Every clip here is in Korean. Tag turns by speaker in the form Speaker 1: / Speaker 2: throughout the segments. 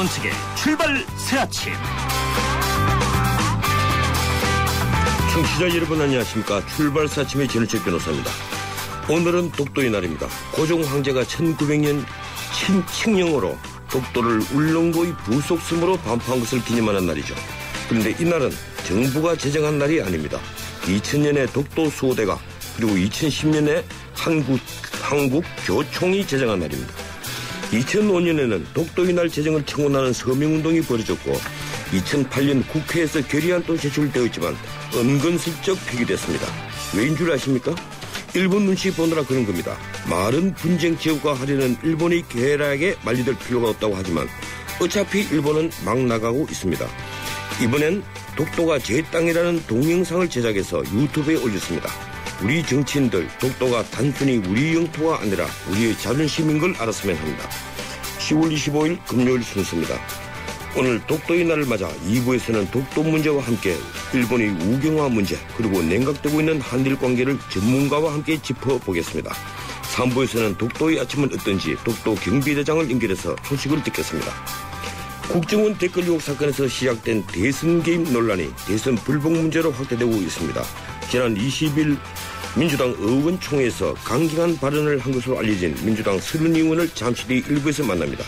Speaker 1: 전하는 책의 출발 새 아침.
Speaker 2: 청취자 여러분 안녕하십니까. 출발 새 아침의 전우책 변호사입니다. 오늘은 독도의 날입니다. 고종 황제가 1900년 친칙령으로 독도를 울릉도의 부속섬으로 반포한 것을 기념하는 날이죠. 그런데 이날은 정부가 제정한 날이 아닙니다. 2000년에 독도 수호대가 그리고 2010년에 한국, 한국 교총이 제정한 날입니다. 2005년에는 독도의 날 제정을 청원하는 서명운동이 벌어졌고 2008년 국회에서 결의안도 제출되었지만 은근슬쩍 폐기됐습니다. 왜인 줄 아십니까? 일본 눈치 보느라 그런 겁니다. 말은 분쟁 지역과 하려는 일본의 계략에 말리될 필요가 없다고 하지만 어차피 일본은 막 나가고 있습니다. 이번엔 독도가 제 땅이라는 동영상을 제작해서 유튜브에 올렸습니다. 우리 정치인들 독도가 단순히 우리 영토가 아니라 우리의 자존심인 걸 알았으면 합니다. 10월 25일 금요일 순서입니다. 오늘 독도의 날을 맞아 2부에서는 독도 문제와 함께 일본의 우경화 문제 그리고 냉각되고 있는 한일 관계를 전문가와 함께 짚어보겠습니다. 3부에서는 독도의 아침은 어떤지 독도 경비대장을 연결해서 소식을 듣겠습니다. 국정원 댓글 유혹 사건에서 시작된 대선 개입 논란이 대선 불복 문제로 확대되고 있습니다. 지난 20일 민주당 의원총회에서 강경한 발언을 한 것으로 알려진 민주당 서른 의원을 잠시 뒤 일부에서 만납니다.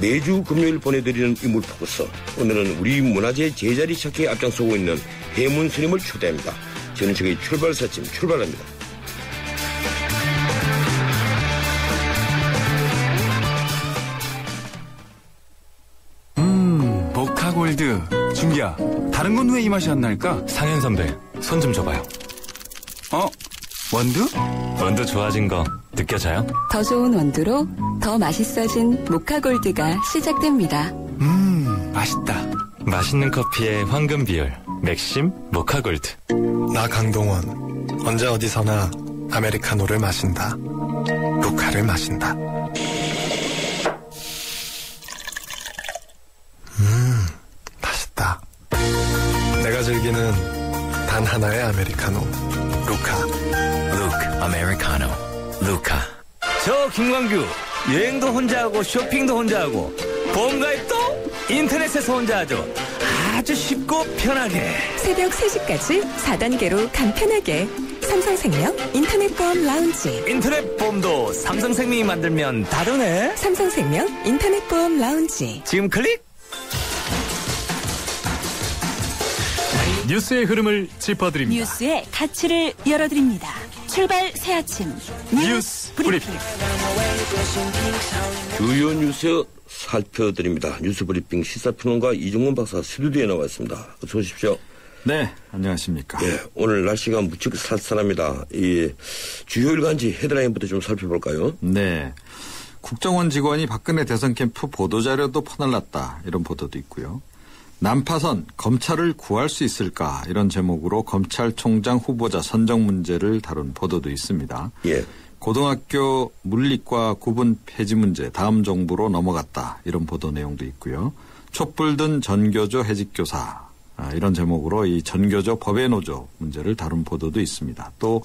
Speaker 2: 매주 금요일 보내드리는 인물 포커스. 오늘은 우리 문화재 제자리 찾기에 앞장서고 있는 해문 스님을 초대합니다. 저는 저기 출발사쯤 출발합니다.
Speaker 3: 음, 모카골드. 준기야, 다른 건 왜 이 맛이 안 날까?
Speaker 4: 상현 선배, 손 좀 줘봐요.
Speaker 3: 어? 원두?
Speaker 4: 원두 좋아진 거 느껴져요?
Speaker 5: 더 좋은 원두로 더 맛있어진 모카골드가 시작됩니다.
Speaker 3: 음, 맛있다.
Speaker 4: 맛있는 커피의 황금 비율, 맥심 모카골드.
Speaker 6: 나 강동원 언제 어디서나 아메리카노를 마신다 루카를 마신다 음 맛있다 내가 즐기는 단 하나의 아메리카노 루카
Speaker 7: 루크 아메리카노 루카
Speaker 1: 저 김광규 여행도 혼자 하고 쇼핑도 혼자 하고 보험가입도 인터넷에서 혼자 하죠. 아주 쉽고 편하게.
Speaker 5: 새벽 3시까지 4단계로 간편하게 삼성생명 인터넷 보험 라운지
Speaker 1: 인터넷 보험도 삼성생명이 만들면 다르네.
Speaker 5: 삼성생명 인터넷 보험 라운지
Speaker 1: 지금 클릭.
Speaker 8: 뉴스의 흐름을 짚어드립니다.
Speaker 9: 뉴스의 가치를 열어드립니다. 출발 새 아침
Speaker 8: 뉴스 브리핑.
Speaker 2: 주요 뉴스 살펴드립니다. 뉴스 브리핑 시사평론가 이종원 박사 스튜디오에 나와 있습니다. 어서 오십시오.
Speaker 3: 네, 안녕하십니까.
Speaker 2: 예, 오늘 날씨가 무척 쌀쌀합니다. 이 주요 일간지 헤드라인부터 좀 살펴볼까요?
Speaker 3: 네. 국정원 직원이 박근혜 대선 캠프 보도자료도 퍼날랐다. 이런 보도도 있고요. 난파선 검찰을 구할 수 있을까 이런 제목으로 검찰총장 후보자 선정 문제를 다룬 보도도 있습니다.
Speaker 2: 예.
Speaker 3: 고등학교 물리과 구분 폐지 문제 다음 정부로 넘어갔다 이런 보도 내용도 있고요. 촛불 든 전교조 해직 교사 아, 이런 제목으로 이 전교조 법의 노조 문제를 다룬 보도도 있습니다. 또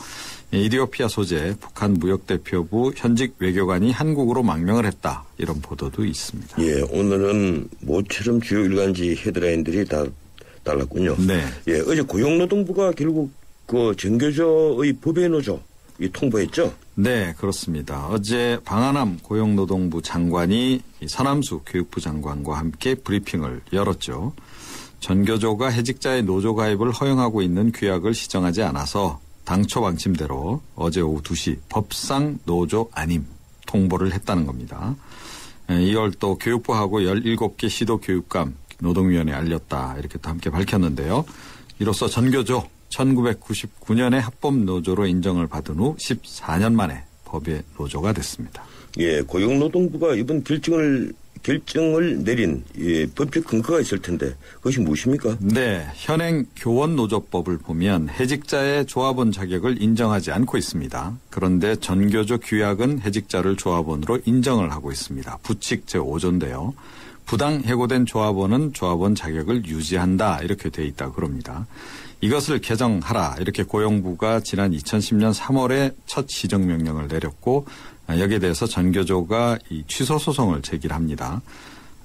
Speaker 3: 이디오피아 소재 북한 무역대표부 현직 외교관이 한국으로 망명을 했다 이런 보도도 있습니다.
Speaker 2: 예, 오늘은 모처럼 주요 일간지 헤드라인들이 다 달랐군요.
Speaker 3: 네.
Speaker 2: 예, 어제 고용노동부가 결국 그 전교조의 법의 노조 이 통보했죠?
Speaker 3: 네, 그렇습니다. 어제 방한함 고용노동부 장관이 이 서남수 교육부 장관과 함께 브리핑을 열었죠. 전교조가 해직자의 노조 가입을 허용하고 있는 규약을 시정하지 않아서 당초 방침대로 어제 오후 2시 법상 노조 아님 통보를 했다는 겁니다. 에, 이걸 또 교육부하고 17개 시도 교육감 노동위원회에 알렸다 이렇게 또 함께 밝혔는데요. 이로써 전교조 1999년에 합법 노조로 인정을 받은 후 14년 만에 법의 노조가 됐습니다.
Speaker 2: 예, 고용노동부가 이번 결정을 결정을 내린 예, 법적 근거가 있을 텐데 그것이 무엇입니까?
Speaker 3: 네, 현행 교원 노조법을 보면 해직자의 조합원 자격을 인정하지 않고 있습니다. 그런데 전교조 규약은 해직자를 조합원으로 인정을 하고 있습니다. 부칙 제5조인데요. 부당 해고된 조합원은 조합원 자격을 유지한다 이렇게 돼 있다 그럽니다. 이것을 개정하라 이렇게 고용부가 지난 2010년 3월에 첫 시정명령을 내렸고 여기에 대해서 전교조가 이 취소 소송을 제기를 합니다.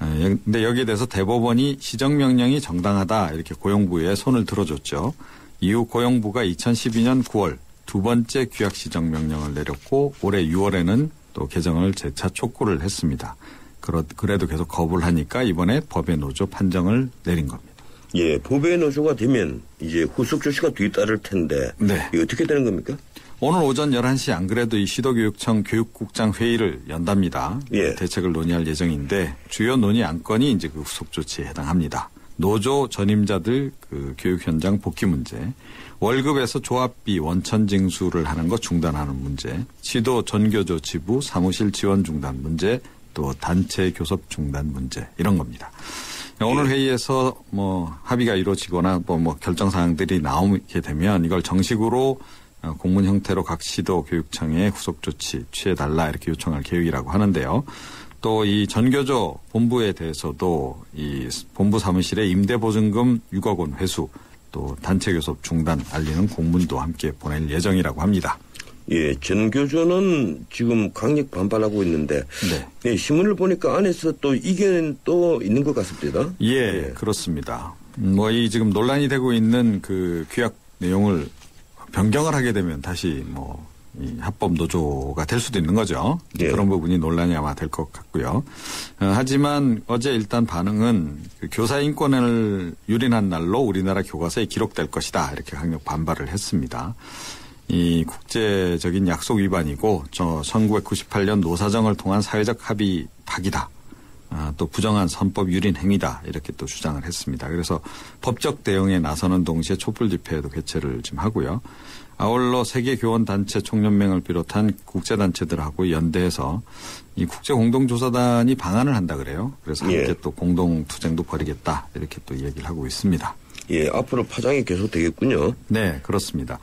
Speaker 3: 예, 근데 여기에 대해서 대법원이 시정명령이 정당하다 이렇게 고용부에 손을 들어줬죠. 이후 고용부가 2012년 9월 두 번째 규약 시정명령을 내렸고 올해 6월에는 또 개정을 재차 촉구를 했습니다. 그래도 계속 거부를 하니까 이번에 법의 노조 판정을 내린 겁니다.
Speaker 2: 예, 법의 노조가 되면 이제 후속 조치가 뒤따를 텐데
Speaker 3: 네.
Speaker 2: 이게 어떻게 되는 겁니까?
Speaker 3: 오늘 오전 11시 안 그래도 이 시도교육청 교육국장 회의를 연답니다.
Speaker 2: 예.
Speaker 3: 대책을 논의할 예정인데 주요 논의 안건이 이제 그 후속 조치에 해당합니다. 노조 전임자들 그 교육 현장 복귀 문제, 월급에서 조합비 원천 징수를 하는 것 중단하는 문제, 시도 전교조 지부 사무실 지원 중단 문제, 또 단체 교섭 중단 문제 이런 겁니다. 오늘 회의에서 뭐 합의가 이루어지거나 뭐, 뭐 결정 사항들이 나오게 되면 이걸 정식으로 어, 공문 형태로 각 시도 교육청에 후속 조치 취해 달라 이렇게 요청할 계획이라고 하는데요. 또 이 전교조 본부에 대해서도 이 본부 사무실에 임대 보증금 6억 원 회수 또 단체 교섭 중단 알리는 공문도 함께 보낼 예정이라고 합니다.
Speaker 2: 예, 전교조는 지금 강력 반발하고 있는데
Speaker 3: 네.
Speaker 2: 예, 신문을 보니까 안에서 또 이견 또 있는 것 같습니다.
Speaker 3: 예, 그렇습니다. 뭐 이 지금 논란이 되고 있는 그 규약 내용을 변경을 하게 되면 다시 뭐, 이 합법 노조가 될 수도 있는 거죠.
Speaker 2: 예.
Speaker 3: 그런 부분이 논란이 아마 될 것 같고요. 어, 하지만 어제 일단 반응은 그 교사 인권을 유린한 날로 우리나라 교과서에 기록될 것이다. 이렇게 강력 반발을 했습니다. 이 국제적인 약속 위반이고 저 1998년 노사정을 통한 사회적 합의 파기다. 아, 또 부정한 선법 유린 행위다 이렇게 또 주장을 했습니다. 그래서 법적 대응에 나서는 동시에 촛불 집회에도 개최를 지금 하고요. 아울러 세계 교원 단체 총연맹을 비롯한 국제 단체들하고 연대해서 이 국제 공동조사단이 방안을 한다 그래요. 그래서 함께
Speaker 2: 예.
Speaker 3: 또 공동 투쟁도 벌이겠다 이렇게 또 얘기를 하고 있습니다.
Speaker 2: 예, 앞으로 파장이 계속 되겠군요.
Speaker 3: 네, 그렇습니다.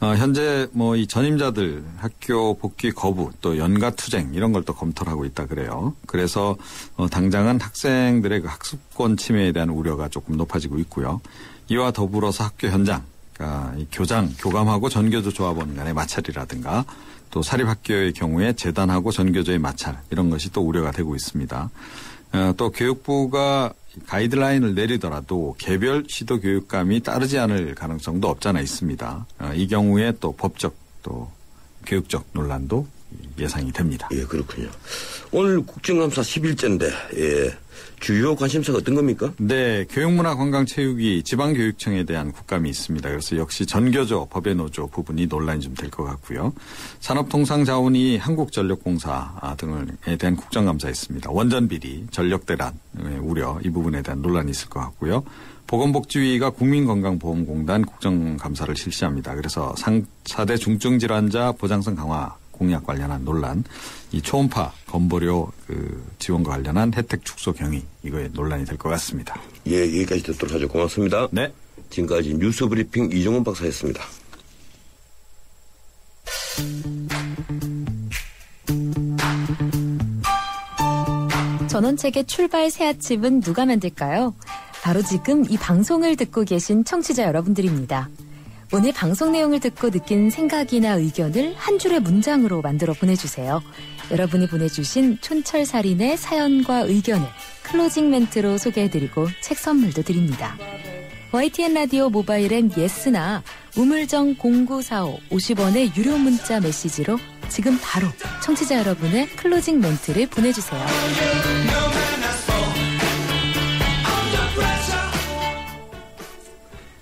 Speaker 3: 어, 현재 뭐 이 전임자들 학교 복귀 거부 또 연가 투쟁 이런 걸 또 검토를 하고 있다 그래요. 그래서 어, 당장은 학생들의 그 학습권 침해에 대한 우려가 조금 높아지고 있고요. 이와 더불어서 학교 현장, 그러니까 이 교장, 교감하고 전교조 조합원 간의 마찰이라든가 또 사립학교의 경우에 재단하고 전교조의 마찰 이런 것이 또 우려가 되고 있습니다. 어, 또 교육부가 가이드라인을 내리더라도 개별 시도 교육감이 따르지 않을 가능성도 없잖아 있습니다. 어, 이 경우에 또 법적 또 교육적 논란도 예상이 됩니다.
Speaker 2: 예, 그렇군요. 오늘 국정감사 10일째인데, 예, 주요 관심사가 어떤 겁니까?
Speaker 3: 네, 교육문화관광체육이 지방교육청에 대한 국감이 있습니다. 그래서 역시 전교조, 법외노조 부분이 논란이 좀 될 것 같고요. 산업통상자원이 한국전력공사 아, 등에 대한 국정감사 있습니다. 원전비리, 전력대란 우려 이 부분에 대한 논란이 있을 것 같고요. 보건복지위가 국민건강보험공단 국정감사를 실시합니다. 그래서 상 4대 중증질환자 보장성 강화 공약 관련한 논란, 이 초음파 건보료 그 지원과 관련한 혜택 축소 경위 이거에 논란이 될 것 같습니다.
Speaker 2: 예, 여기까지 듣도록 하죠. 고맙습니다.
Speaker 3: 네.
Speaker 2: 지금까지 뉴스 브리핑 이종훈 박사였습니다.
Speaker 10: 전원책의 출발 새 아침은 누가 만들까요? 바로 지금 이 방송을 듣고 계신 청취자 여러분들입니다. 오늘 방송 내용을 듣고 느낀 생각이나 의견을 한 줄의 문장으로 만들어 보내주세요. 여러분이 보내주신 촌철살인의 사연과 의견을 클로징 멘트로 소개해드리고 책 선물도 드립니다. YTN 라디오 모바일엔 예스나 우물정 0945 50원의 유료 문자 메시지로 지금 바로 청취자 여러분의 클로징 멘트를 보내주세요.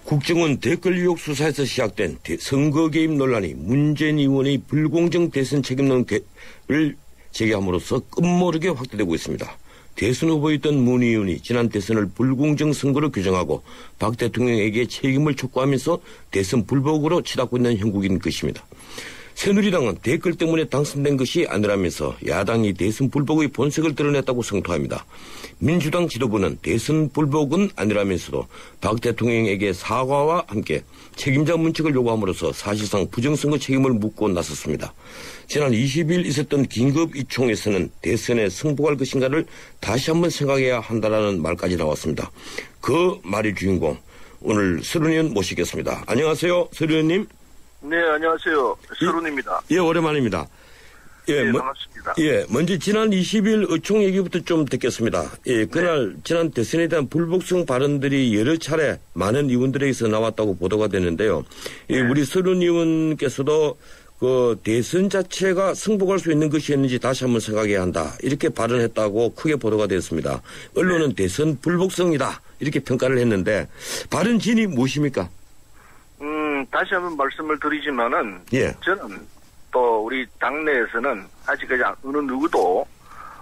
Speaker 2: 국정원 댓글 유혹 수사에서 시작된 대- 선거 개입 논란이 문재인 의원의 불공정 대선 책임론을 제기함으로써 끝모르게 확대되고 있습니다. 대선 후보였던 문 의원이 지난 대선을 불공정 선거로 규정하고 박 대통령에게 책임을 촉구하면서 대선 불복으로 치닫고 있는 형국인 것입니다. 새누리당은 댓글 때문에 당선된 것이 아니라면서 야당이 대선 불복의 본색을 드러냈다고 성토합니다. 민주당 지도부는 대선 불복은 아니라면서도 박 대통령에게 사과와 함께 책임자 문책을 요구함으로써 사실상 부정선거 책임을 묻고 나섰습니다. 지난 20일 있었던 긴급 이총에서는 대선에 승복할 것인가를 다시 한번 생각해야 한다라는 말까지 나왔습니다. 그 말의 주인공 오늘 서른 의원 모시겠습니다. 안녕하세요, 서른 의원님.
Speaker 11: 네, 안녕하세요. 서른입니다.
Speaker 2: 예, 오랜만입니다. 예,
Speaker 11: 네,
Speaker 2: 뭐-
Speaker 11: 반갑습니다.
Speaker 2: 예, 먼저 지난 20일 의총 얘기부터 좀 듣겠습니다. 예, 그날 지난 대선에 대한 불복성 발언들이 여러 차례 많은 의원들에게서 나왔다고 보도가 되는데요. 예, 우리 서른 의원께서도 그 대선 자체가 승복할 수 있는 것이었는지 다시 한번 생각해야 한다. 이렇게 발언했다고 크게 보도가 됐습니다. 언론은 대선 불복성이다. 이렇게 평가를 했는데 발언 진이 무엇입니까?
Speaker 11: 음, 다시 한번 말씀을 드리지만은
Speaker 2: 예.
Speaker 11: 저는 또 우리 당내에서는 아직까지 어느 누구도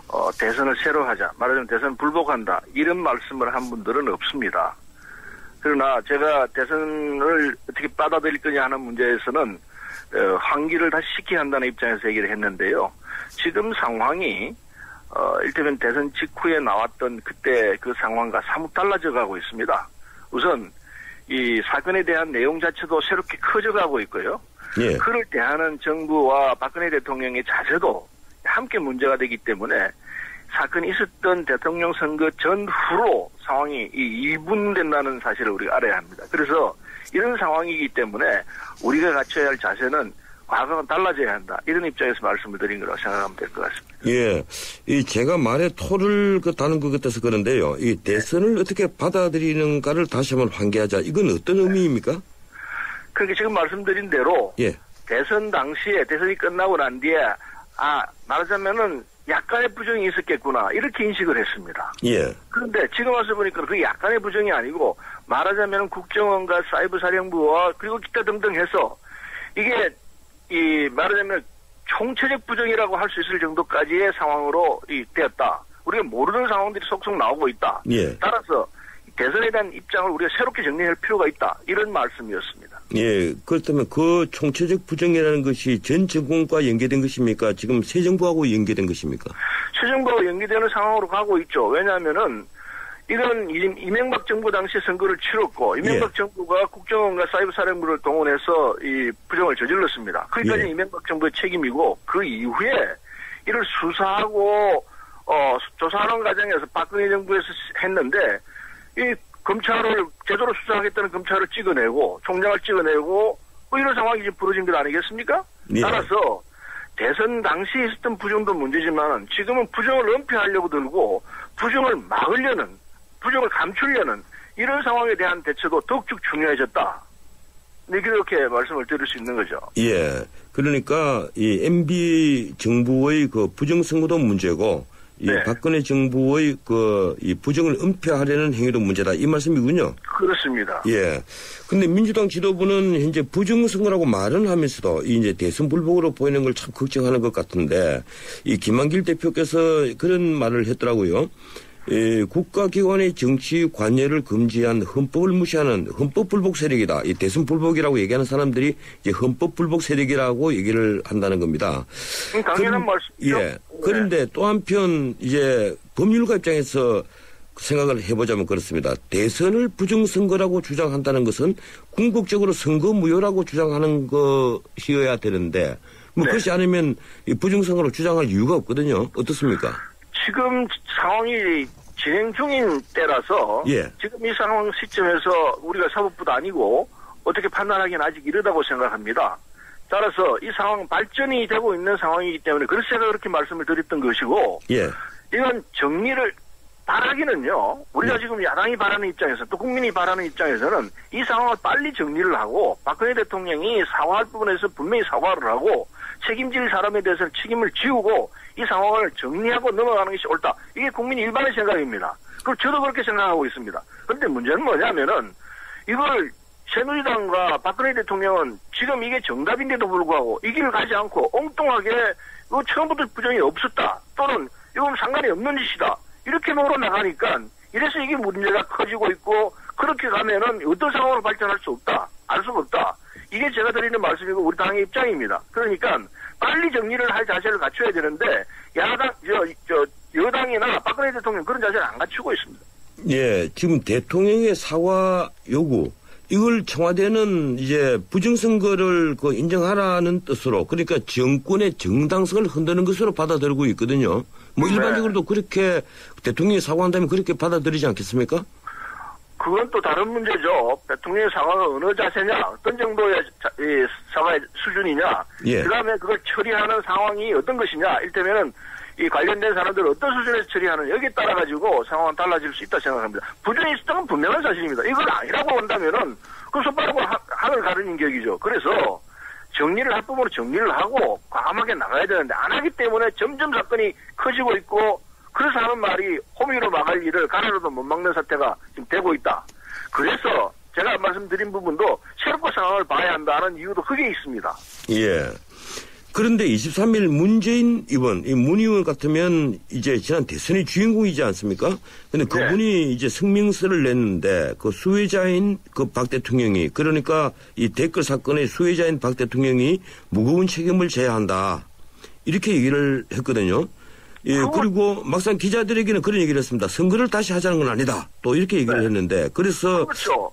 Speaker 11: 어, 대선을 새로 하자 말하자면 대선 불복한다 이런 말씀을 한 분들은 없습니다. 그러나 제가 대선을 어떻게 받아들일 거냐 하는 문제에서는 어, 환기를 다시 시켜야 한다는 입장에서 얘기를 했는데요. 지금 상황이 어, 일테면 대선 직후에 나왔던 그때 그 상황과 사뭇 달라져 가고 있습니다. 우선 이 사건에 대한 내용 자체도 새롭게 커져가고 있고요.
Speaker 2: 예.
Speaker 11: 그를 대하는 정부와 박근혜 대통령의 자세도 함께 문제가 되기 때문에 사건이 있었던 대통령 선거 전후로 상황이 이 2분 된다는 사실을 우리가 알아야 합니다. 그래서 이런 상황이기 때문에 우리가 갖춰야 할 자세는 과거와 달라져야 한다. 이런 입장에서 말씀을 드린 거라고 생각하면 될 것 같습니다.
Speaker 2: 예, 이 제가 말에 토를 그 다는 것 같아서 그런데요. 이 대선을 어떻게 받아들이는가를 다시 한번 환기하자. 이건 어떤 의미입니까?
Speaker 11: 그러니까 지금 말씀드린 대로
Speaker 2: 예,
Speaker 11: 대선 당시에 대선이 끝나고 난 뒤에 아 말하자면은 약간의 부정이 있었겠구나 이렇게 인식을 했습니다.
Speaker 2: 예,
Speaker 11: 그런데 지금 와서 보니까 그 약간의 부정이 아니고 말하자면 국정원과 사이버 사령부와 그리고 기타 등등 해서 이게 이 말하자면 총체적 부정이라고 할 수 있을 정도까지의 상황으로 이 되었다. 우리가 모르는 상황들이 속속 나오고 있다.
Speaker 2: 예.
Speaker 11: 따라서 대선에 대한 입장을 우리가 새롭게 정리할 필요가 있다. 이런 말씀이었습니다.
Speaker 2: 예. 그렇다면 그 총체적 부정이라는 것이 전 정권과 연계된 것입니까? 지금 새 정부하고 연계된 것입니까?
Speaker 11: 새 정부가 연기되는 상황으로 가고 있죠. 왜냐하면은 이건 이- 이명박 정부 당시 선거를 치렀고 이명박
Speaker 2: 예.
Speaker 11: 정부가 국정원과 사이버 사령부를 동원해서 이 부정을 저질렀습니다. 그러니까
Speaker 2: 예.
Speaker 11: 이명박 정부의 책임이고 그 이후에 이를 수사하고 어 조사하는 과정에서 박근혜 정부에서 했는데 이 검찰을 제대로 수사하겠다는 검찰을 찍어내고 총장을 찍어내고 뭐 이런 상황이 지금 벌어진 것 아니겠습니까?
Speaker 2: 예.
Speaker 11: 따라서 대선 당시에 있었던 부정도 문제지만 지금은 부정을 은폐하려고 들고 부정을 막으려는 부정을 감추려는 이런 상황에 대한 대처도 더욱더 중요해졌다. 네, 그렇게 말씀을 드릴 수 있는 거죠.
Speaker 2: 예. 그러니까 이 MB 정부의 그 부정선거도 문제고 이
Speaker 11: 네.
Speaker 2: 박근혜 정부의 그 이 부정을 은폐하려는 행위도 문제다. 이 말씀이군요.
Speaker 11: 그렇습니다.
Speaker 2: 예. 근데 민주당 지도부는 현재 부정선거라고 말은 하면서도 이 이제 대선 불복으로 보이는 걸 참 걱정하는 것 같은데 이 김한길 대표께서 그런 말을 했더라고요. 예, 국가기관의 정치 관여를 금지한 헌법을 무시하는 헌법 불복 세력이다. 이 대선 불복이라고 얘기하는 사람들이 이제 헌법 불복 세력이라고 얘기를 한다는 겁니다.
Speaker 11: 음, 당연한 말씀이죠.
Speaker 2: 예. 그런데 또 한편 이제 법률가 입장에서 생각을 해보자면 그렇습니다. 대선을 부정선거라고 주장한다는 것은 궁극적으로 선거 무효라고 주장하는 것이어야 되는데 뭐
Speaker 11: 네.
Speaker 2: 그렇지 않으면 이 부정선거로 주장할 이유가 없거든요. 어떻습니까?
Speaker 11: 지금 상황이 진행 중인 때라서
Speaker 2: 예.
Speaker 11: 지금 이 상황 시점에서 우리가 사법부도 아니고 어떻게 판단하기는 아직 이르다고 생각합니다. 따라서 이 상황 발전이 되고 있는 상황이기 때문에 그래서 제가 그렇게 말씀을 드렸던 것이고
Speaker 2: 예.
Speaker 11: 이건 정리를 바라기는요. 우리가 지금 야당이 바라는 입장에서 또 국민이 바라는 입장에서는 이 상황을 빨리 정리를 하고 박근혜 대통령이 사과할 부분에서 분명히 사과를 하고 책임질 사람에 대해서 책임을 지우고 이 상황을 정리하고 넘어가는 것이 옳다. 이게 국민 일반의 생각입니다. 그리고 저도 그렇게 생각하고 있습니다. 그런데 문제는 뭐냐면은 이걸 새누리당과 박근혜 대통령은 지금 이게 정답인데도 불구하고 이 길을 가지 않고 엉뚱하게 이거 처음부터 부정이 없었다 또는 이건 상관이 없는 짓이다 이렇게 몰아 나가니까 이래서 이게 문제가 커지고 있고 그렇게 가면은 어떤 상황으로 발전할 수 없다 알 수가 없다 이게 제가 드리는 말씀이고 우리 당의 입장입니다 그러니까 빨리 정리를 할 자세를 갖춰야 되는데 야당 저, 저 여당이나 박근혜 대통령 그런 자세를 안 갖추고 있습니다.
Speaker 2: 예. 지금 대통령의 사과 요구 이걸 청와대는 이제 부정선거를 그 인정하라는 뜻으로 그러니까 정권의 정당성을 흔드는 것으로 받아들이고 있거든요. 뭐
Speaker 11: 네.
Speaker 2: 일반적으로도 그렇게 대통령이 사과한다면 그렇게 받아들이지 않겠습니까?
Speaker 11: 그건 또 다른 문제죠. 대통령의 사과가 어느 자세냐, 어떤 정도의 자- 이 사과의 수준이냐,
Speaker 2: 예.
Speaker 11: 그 다음에 그걸 처리하는 상황이 어떤 것이냐, 일테면은 이 관련된 사람들을 어떤 수준에서 처리하는 여기에 따라 가지고 상황은 달라질 수 있다 생각합니다. 부정이 있었던 건 분명한 사실입니다. 이걸 아니라고 한다면은 그 손바닥으로 하- 하늘 가르는 격이죠. 그래서 정리를 할 부분으로 정리를 하고 과감하게 나가야 되는데 안 하기 때문에 점점 사건이 커지고 있고 그래서 하는 말이 호미로 막을 일을 가래로도 못 막는 사태가 지금 되고 있다. 그래서 제가 말씀드린 부분도 새롭고 상황을 봐야 한다는 이유도 크게 있습니다.
Speaker 2: 예. 그런데 23일 문재인 의원, 이 문 의원 같으면 이제 지난 대선의 주인공이지 않습니까? 근데 그분이 이제 성명서를 냈는데 그 수혜자인 그 박 대통령이 그러니까 이 댓글 사건의 수혜자인 박 대통령이 무거운 책임을 져야 한다. 이렇게 얘기를 했거든요. 예, 그리고 막상 기자들에게는 그런 얘기를 했습니다. 선거를 다시 하자는 건 아니다. 또 이렇게 얘기를 했는데 그래서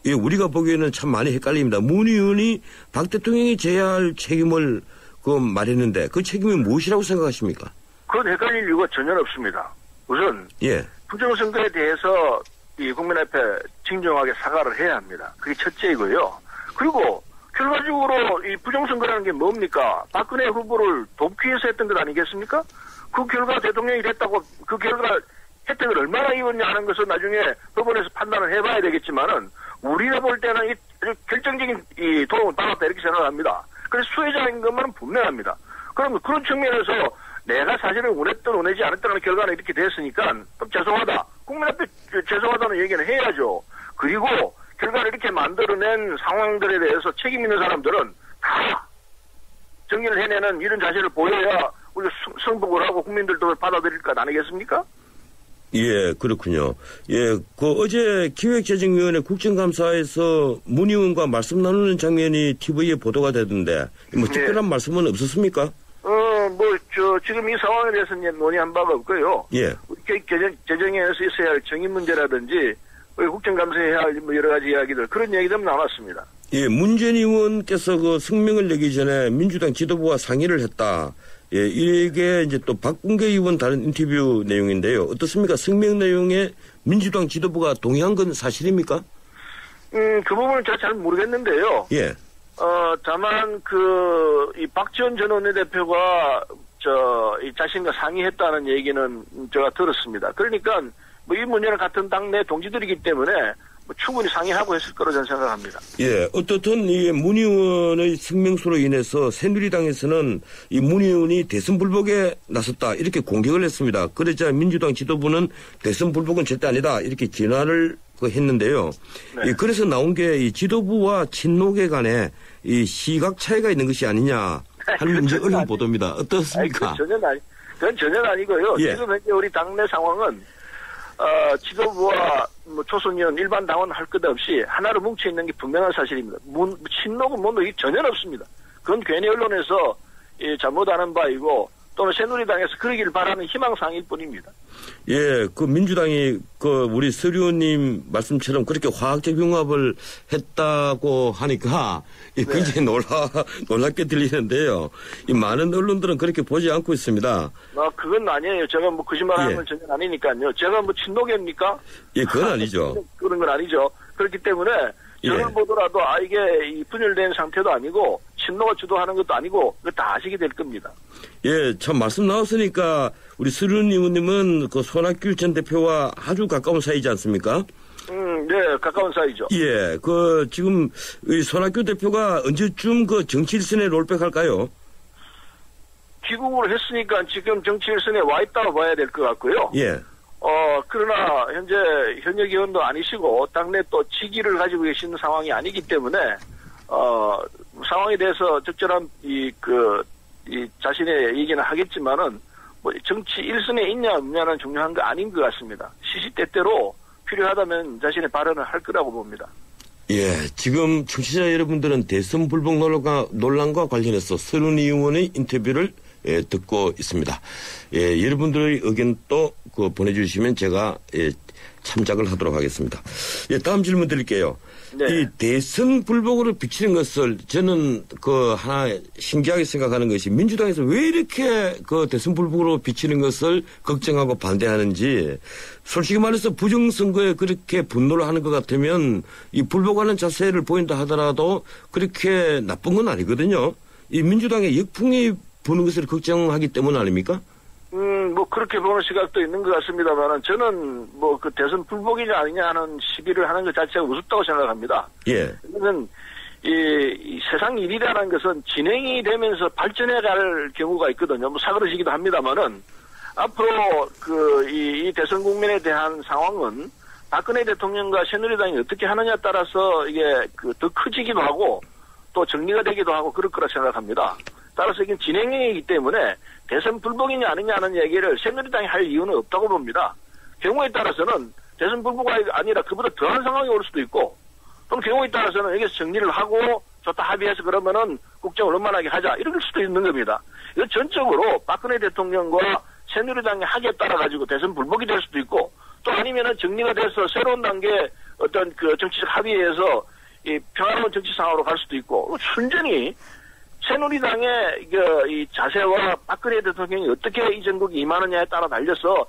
Speaker 2: 예, 우리가 보기에는 참 많이 헷갈립니다. 문 의원이 박 대통령이 져야 할 책임을 그 말했는데 그 책임이 무엇이라고 생각하십니까?
Speaker 11: 그건 헷갈릴 이유가 전혀 없습니다. 우선
Speaker 2: 예.
Speaker 11: 부정선거에 대해서 이 국민 앞에 진정하게 사과를 해야 합니다. 그게 첫째이고요. 그리고 결과적으로 이 부정선거라는 게 뭡니까? 박근혜 후보를 돕기 위해서 했던 것 아니겠습니까? 그 결과 대통령이 됐다고 그 결과 혜택을 얼마나 입었냐 하는 것은 나중에 법원에서 판단을 해봐야 되겠지만은 우리가 볼 때는 이 결정적인 이 도움을 받았다 이렇게 생각합니다. 그래서 수혜자인 것만은 분명합니다. 그럼 그런 측면에서 내가 사실은 원했던 원하지 않았다는 결과는 이렇게 됐으니까 좀 죄송하다. 국민 앞에 죄- 죄송하다는 얘기는 해야죠. 그리고 결과를 이렇게 만들어낸 상황들에 대해서 책임 있는 사람들은 다 정리를 해내는 이런 자세를 보여야 우리 가 승복을 하고 국민들도 받아들일 것 아니겠습니까?
Speaker 2: 예, 그렇군요. 예, 그 어제 기획재정위원회 국정감사에서 문 의원과 말씀 나누는 장면이 TV에 보도가 되던데 뭐
Speaker 11: 네.
Speaker 2: 특별한 말씀은 없었습니까?
Speaker 11: 어, 뭐, 저, 지금 이 상황에 대해서는 논의한 바가 없고요.
Speaker 2: 예.
Speaker 11: 개정, 재정에서 있어야 할 정의 문제라든지, 우리 국정감사해야 할 뭐 여러 가지 이야기들, 그런 얘기들 나왔습니다.
Speaker 2: 예, 문재인 의원께서 그 성명을 내기 전에 민주당 지도부와 상의를 했다. 예, 이게 이제 또 박bun계 의원 다른 인터뷰 내용인데요. 어떻습니까? 성명 내용에 민주당 지도부가 동의한 건 사실입니까?
Speaker 11: 음, 그 부분은 제가 잘 모르겠는데요.
Speaker 2: 예.
Speaker 11: 어, 다만, 그, 이 박지원 전 원내대표가, 저, 이 자신과 상의했다는 얘기는 제가 들었습니다. 그러니까, 뭐 이 문제는 같은 당내 동지들이기 때문에, 뭐 충분히 상의하고 했을 거로 저는 생각합니다.
Speaker 2: 예, 어떻든 이 문 의원의 성명서로 인해서 새누리당에서는 이 문 의원이 대선 불복에 나섰다 이렇게 공격을 했습니다. 그러자 민주당 지도부는 대선 불복은 절대 아니다 이렇게 진화를 그 했는데요. 이 그래서 나온 게 이 지도부와 친노계 간에 이 시각 차이가 있는 것이 아니냐 하는 이제 언론 보도입니다. 어떻습니까?
Speaker 11: 아니, 그건 전혀 아니, 그건 전혀 아니고요.
Speaker 2: 예.
Speaker 11: 지금 현재 우리 당내 상황은 어, 지도부와 뭐 초선의원 일반 당원 할 것 없이 하나로 뭉쳐 있는 게 분명한 사실입니다. 문, 친노고 뭐노 이 전혀 없습니다. 그건 괜히 언론에서 이 잘못하는 바이고 또는 새누리당에서 그러기를 바라는 희망사항일 뿐입니다.
Speaker 2: 예, 그 민주당이 그 우리 서류님 말씀처럼 그렇게 화학적 융합을 했다고 하니까 이
Speaker 11: 네.
Speaker 2: 굉장히 놀라 놀랍게 들리는데요. 이 많은 언론들은 그렇게 보지 않고 있습니다.
Speaker 11: 어, 그건 아니에요. 제가 뭐 거짓말하는
Speaker 2: 예.
Speaker 11: 건 전혀 아니니까요. 제가 뭐 친노계입니까?
Speaker 2: 예, 그건 아니죠.
Speaker 11: 그런 건 아니죠. 그렇기 때문에 저를
Speaker 2: 예.
Speaker 11: 보더라도 아 이게 이 분열된 상태도 아니고 친노가 주도하는 것도 아니고 다 아시게 될 겁니다.
Speaker 2: 예, 참 말씀 나왔으니까 우리 서류님 의원님은 그 손학규 전 대표와 아주 가까운 사이지 않습니까?
Speaker 11: 음, 네, 가까운 사이죠.
Speaker 2: 예, 그 지금 이 손학규 대표가 언제쯤 그 정치 일선에 롤백할까요?
Speaker 11: 귀국을 했으니까 지금 정치 일선에 와 있다고 봐야 될 것 같고요.
Speaker 2: 예.
Speaker 11: 어, 그러나 현재 현역 의원도 아니시고 당내 또 직위를 가지고 계시는 상황이 아니기 때문에 어, 상황에 대해서 적절한 이 그 이 자신의 얘기는 하겠지만은 뭐 정치 일선에 있냐 없냐는 중요한 거 아닌 것 같습니다. 시시때때로 필요하다면 자신의 발언을 할 거라고 봅니다.
Speaker 2: 예, 지금 청취자 여러분들은 대선 불복 논란과, 논란과 관련해서 서른 의원의 인터뷰를 예, 듣고 있습니다. 예, 여러분들의 의견도 그 보내주시면 제가 예, 참작을 하도록 하겠습니다. 예, 다음 질문 드릴게요.
Speaker 11: 네.
Speaker 2: 이 대선 불복으로 비치는 것을 저는 그 하나 신기하게 생각하는 것이 민주당에서 왜 이렇게 그 대선 불복으로 비치는 것을 걱정하고 반대하는지 솔직히 말해서 부정선거에 그렇게 분노를 하는 것 같으면 이 불복하는 자세를 보인다 하더라도 그렇게 나쁜 건 아니거든요. 이 민주당의 역풍이 부는 것을 걱정하기 때문 아닙니까?
Speaker 11: 음, 뭐, 그렇게 보는 시각도 있는 것 같습니다만은, 저는 뭐, 그 대선 불복이냐 아니냐 하는 시비를 하는 것 자체가 우습다고 생각합니다.
Speaker 2: 예.
Speaker 11: 이것은, 이, 이 세상 일이라는 것은 진행이 되면서 발전해 갈 경우가 있거든요. 뭐, 사그러지기도 합니다만은, 앞으로 그, 이, 이 대선 국면에 대한 상황은 박근혜 대통령과 새누리당이 어떻게 하느냐에 따라서 이게 그 더 커지기도 하고, 또 정리가 되기도 하고 그럴 거라 생각합니다. 따라서 이게 진행이기 때문에 대선 불복이냐 아니냐 하는 얘기를 새누리당이 할 이유는 없다고 봅니다. 경우에 따라서는 대선 불복이 아니라 그보다 더한 상황이 올 수도 있고 또는 경우에 따라서는 여기서 정리를 하고 좋다 합의해서 그러면은 국정을 원만하게 하자 이럴 수도 있는 겁니다. 이거 전적으로 박근혜 대통령과 새누리당의 합의에 따라 가지고 대선 불복이 될 수도 있고 또 아니면은 정리가 돼서 새로운 단계 어떤 그 정치적 합의에서 이 평화로운 정치 상황으로 갈 수도 있고 순전히 새누리당의 그, 이 자세와 박근혜 대통령이 어떻게 이 전국에 임하느냐에 따라 달려서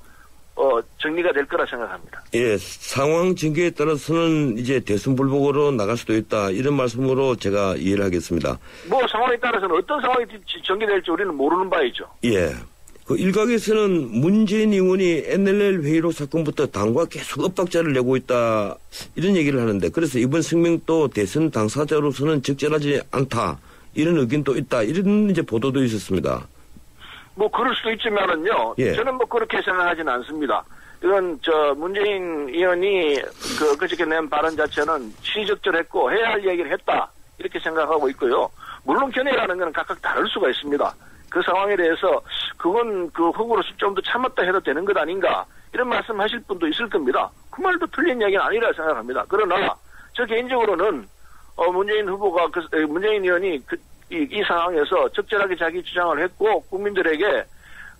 Speaker 11: 어, 정리가 될 거라 생각합니다.
Speaker 2: 예, 상황 전개에 따라서는 이제 대선 불복으로 나갈 수도 있다. 이런 말씀으로 제가 이해를 하겠습니다.
Speaker 11: 뭐 상황에 따라서는 어떤 상황이 지- 전개될지 우리는 모르는 바이죠.
Speaker 2: 예. 그 일각에서는 문재인 의원이 NLL 회의록 사건부터 당과 계속 엇박자를 내고 있다. 이런 얘기를 하는데 그래서 이번 성명도 대선 당사자로서는 적절하지 않다. 이런 의견도 있다. 이런 이제 보도도 있었습니다.
Speaker 11: 뭐 그럴 수도 있지만은요.
Speaker 2: 예.
Speaker 11: 저는 뭐 그렇게 생각하지는 않습니다. 이건 저 문재인 의원이 그 그저께 낸 발언 자체는 시적절했고 해야 할 얘기를 했다 이렇게 생각하고 있고요. 물론 견해라는 것은 각각 다를 수가 있습니다. 그 상황에 대해서 그건 그 후보로서 좀 더 참았다 해도 되는 것 아닌가 이런 말씀하실 분도 있을 겁니다. 그 말도 틀린 얘기는 아니라 생각합니다. 그러나 저 개인적으로는 어, 문재인 후보가 그, 에, 문재인 의원이 그, 이, 이 상황에서 적절하게 자기 주장을 했고 국민들에게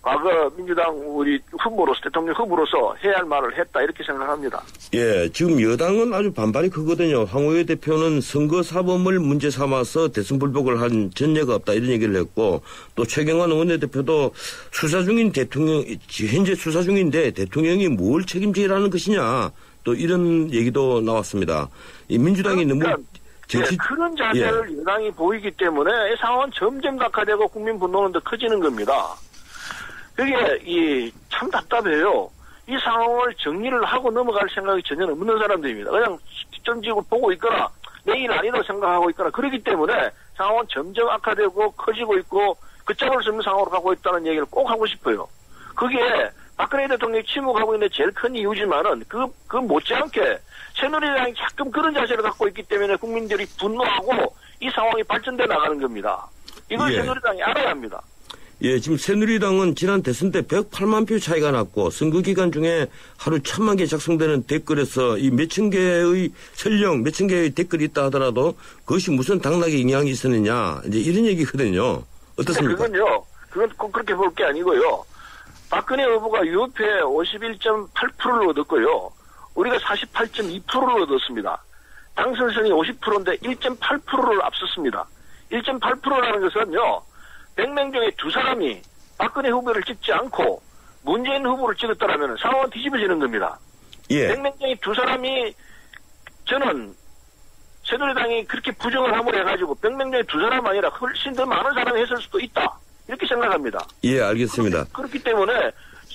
Speaker 11: 과거 민주당 우리 후보로서 대통령 후보로서 해야 할 말을 했다 이렇게 생각합니다.
Speaker 2: 예, 지금 여당은 아주 반발이 크거든요. 황우여 대표는 선거 사범을 문제 삼아서 대선 불복을 한 전례가 없다 이런 얘기를 했고 또 최경환 원내대표도 수사 중인 대통령 현재 수사 중인데 대통령이 뭘 책임지라는 것이냐 또 이런 얘기도 나왔습니다. 이 민주당이 너무 정치
Speaker 11: 예, 그런 자세를 여당이 보이기 때문에 이 상황은 점점 각화되고 국민 분노는 더 커지는 겁니다. 그게 이 참 답답해요. 이 상황을 정리를 하고 넘어갈 생각이 전혀 없는 사람들입니다. 그냥 뒷전지고 보고 있거나 내일 아니라고 생각하고 있거나 그렇기 때문에 상황은 점점 악화되고 커지고 있고 수 없는 상황으로 가고 있다는 얘기를 꼭 하고 싶어요. 그게 박근혜 대통령이 침묵하고 있는 제일 큰 이유지만은 그, 그 못지않게 새누리당이 자꾸 그런 자세를 갖고 있기 때문에 국민들이 분노하고 이 상황이 발전돼 나가는 겁니다. 이걸
Speaker 2: 예.
Speaker 11: 새누리당이 알아야 합니다.
Speaker 2: 예, 지금 새누리당은 지난 대선 때 108만 표 차이가 났고 선거 기간 중에 하루 천만 개 작성되는 댓글에서 이 몇천 개의 설령 몇천 개의 댓글이 있다 하더라도 그것이 무슨 당락에 영향이 있었느냐 이제 이런 얘기거든요. 어떻습니까?
Speaker 11: 그건요, 그건 꼭 그렇게 볼 게 아니고요. 박근혜 후보가 유효표 51.8%를 얻었고요. 우리가 48.2%를 얻었습니다. 당선성이 50%인데 1.8%를 앞섰습니다. 1.8%라는 것은요, 100명 중에 두 사람이 박근혜 후보를 찍지 않고 문재인 후보를 찍었다라면 상황은 뒤집어지는 겁니다.
Speaker 2: 예.
Speaker 11: 100명 중에 두 사람이 저는 새누리당이 그렇게 부정을 함으로 해가지고 100명 중에 두 사람 아니라 훨씬 더 많은 사람이 했을 수도 있다. 이렇게 생각합니다.
Speaker 2: 예, 알겠습니다.
Speaker 11: 그렇기 때문에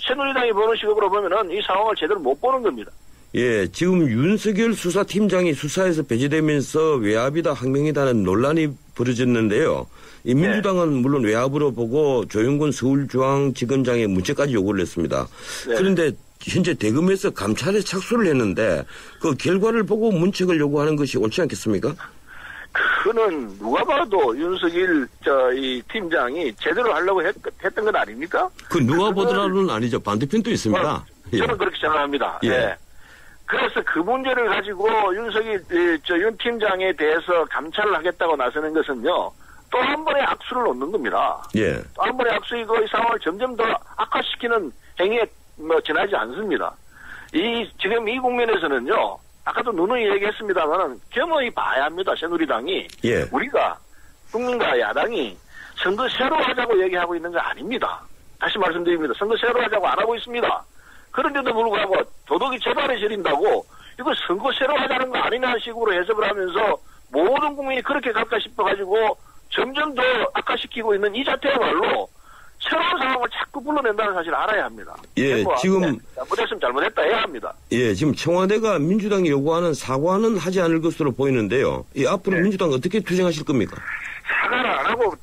Speaker 11: 새누리당이 보는 시각으로 보면은 이 상황을 제대로 못 보는 겁니다.
Speaker 2: 예, 지금 윤석열 수사팀장이 수사에서 배제되면서 외압이다 항명이다는 논란이 벌어졌는데요. 이 민주당은 물론 외압으로 보고 조영근 서울중앙지검장의 문제까지 요구를 했습니다.
Speaker 11: 네.
Speaker 2: 그런데 현재 대검에서 감찰에 착수를 했는데 그 결과를 보고 문책을 요구하는 것이 옳지 않겠습니까?
Speaker 11: 그는 누가 봐도 윤석열 저이 팀장이 제대로 하려고 했, 했던 건 아닙니까?
Speaker 2: 그 누가 보더라는 아니죠. 반대편도 있습니다. 예.
Speaker 11: 저는 그렇게 생각합니다.
Speaker 2: 예.
Speaker 11: 예. 그래서 그 문제를 가지고 윤석열 이, 저윤 팀장에 대해서 감찰을 하겠다고 나서는 것은요. 또 한 번의 악수를 놓는 겁니다.
Speaker 2: 예.
Speaker 11: 또 한 번의 악수이고 이 상황을 점점 더 악화시키는 행위에 뭐 지나지 않습니다. 이 지금 이 국면에서는요. 아까도 누누이 얘기했습니다만은 겸허히 봐야 합니다. 새누리당이
Speaker 2: 예.
Speaker 11: 우리가 국민과 야당이 선거 새로 하자고 얘기하고 있는 거 아닙니다. 다시 말씀드립니다. 선거 새로 하자고 안 하고 있습니다. 그런데도 불구하고 도덕이 재발에 지린다고 이거 선거 새로 하자는 거 아니냐는 식으로 해석을 하면서 모든 국민이 그렇게 갈까 싶어가지고 점점 더 악화시키고 있는 이 자체야말로 새로운 상황을 자꾸 불러낸다는 사실을 알아야 합니다.
Speaker 2: 예,
Speaker 11: 뭐,
Speaker 2: 지금-
Speaker 11: 네, 잘못했으면 잘못했다 해야 합니다.
Speaker 2: 예, 지금 청와대가 민주당이 요구하는 사과는 하지 않을 것으로 보이는데요. 이 앞으로 민주당 어떻게 투쟁하실 겁니까?
Speaker 11: 사과를 안 하고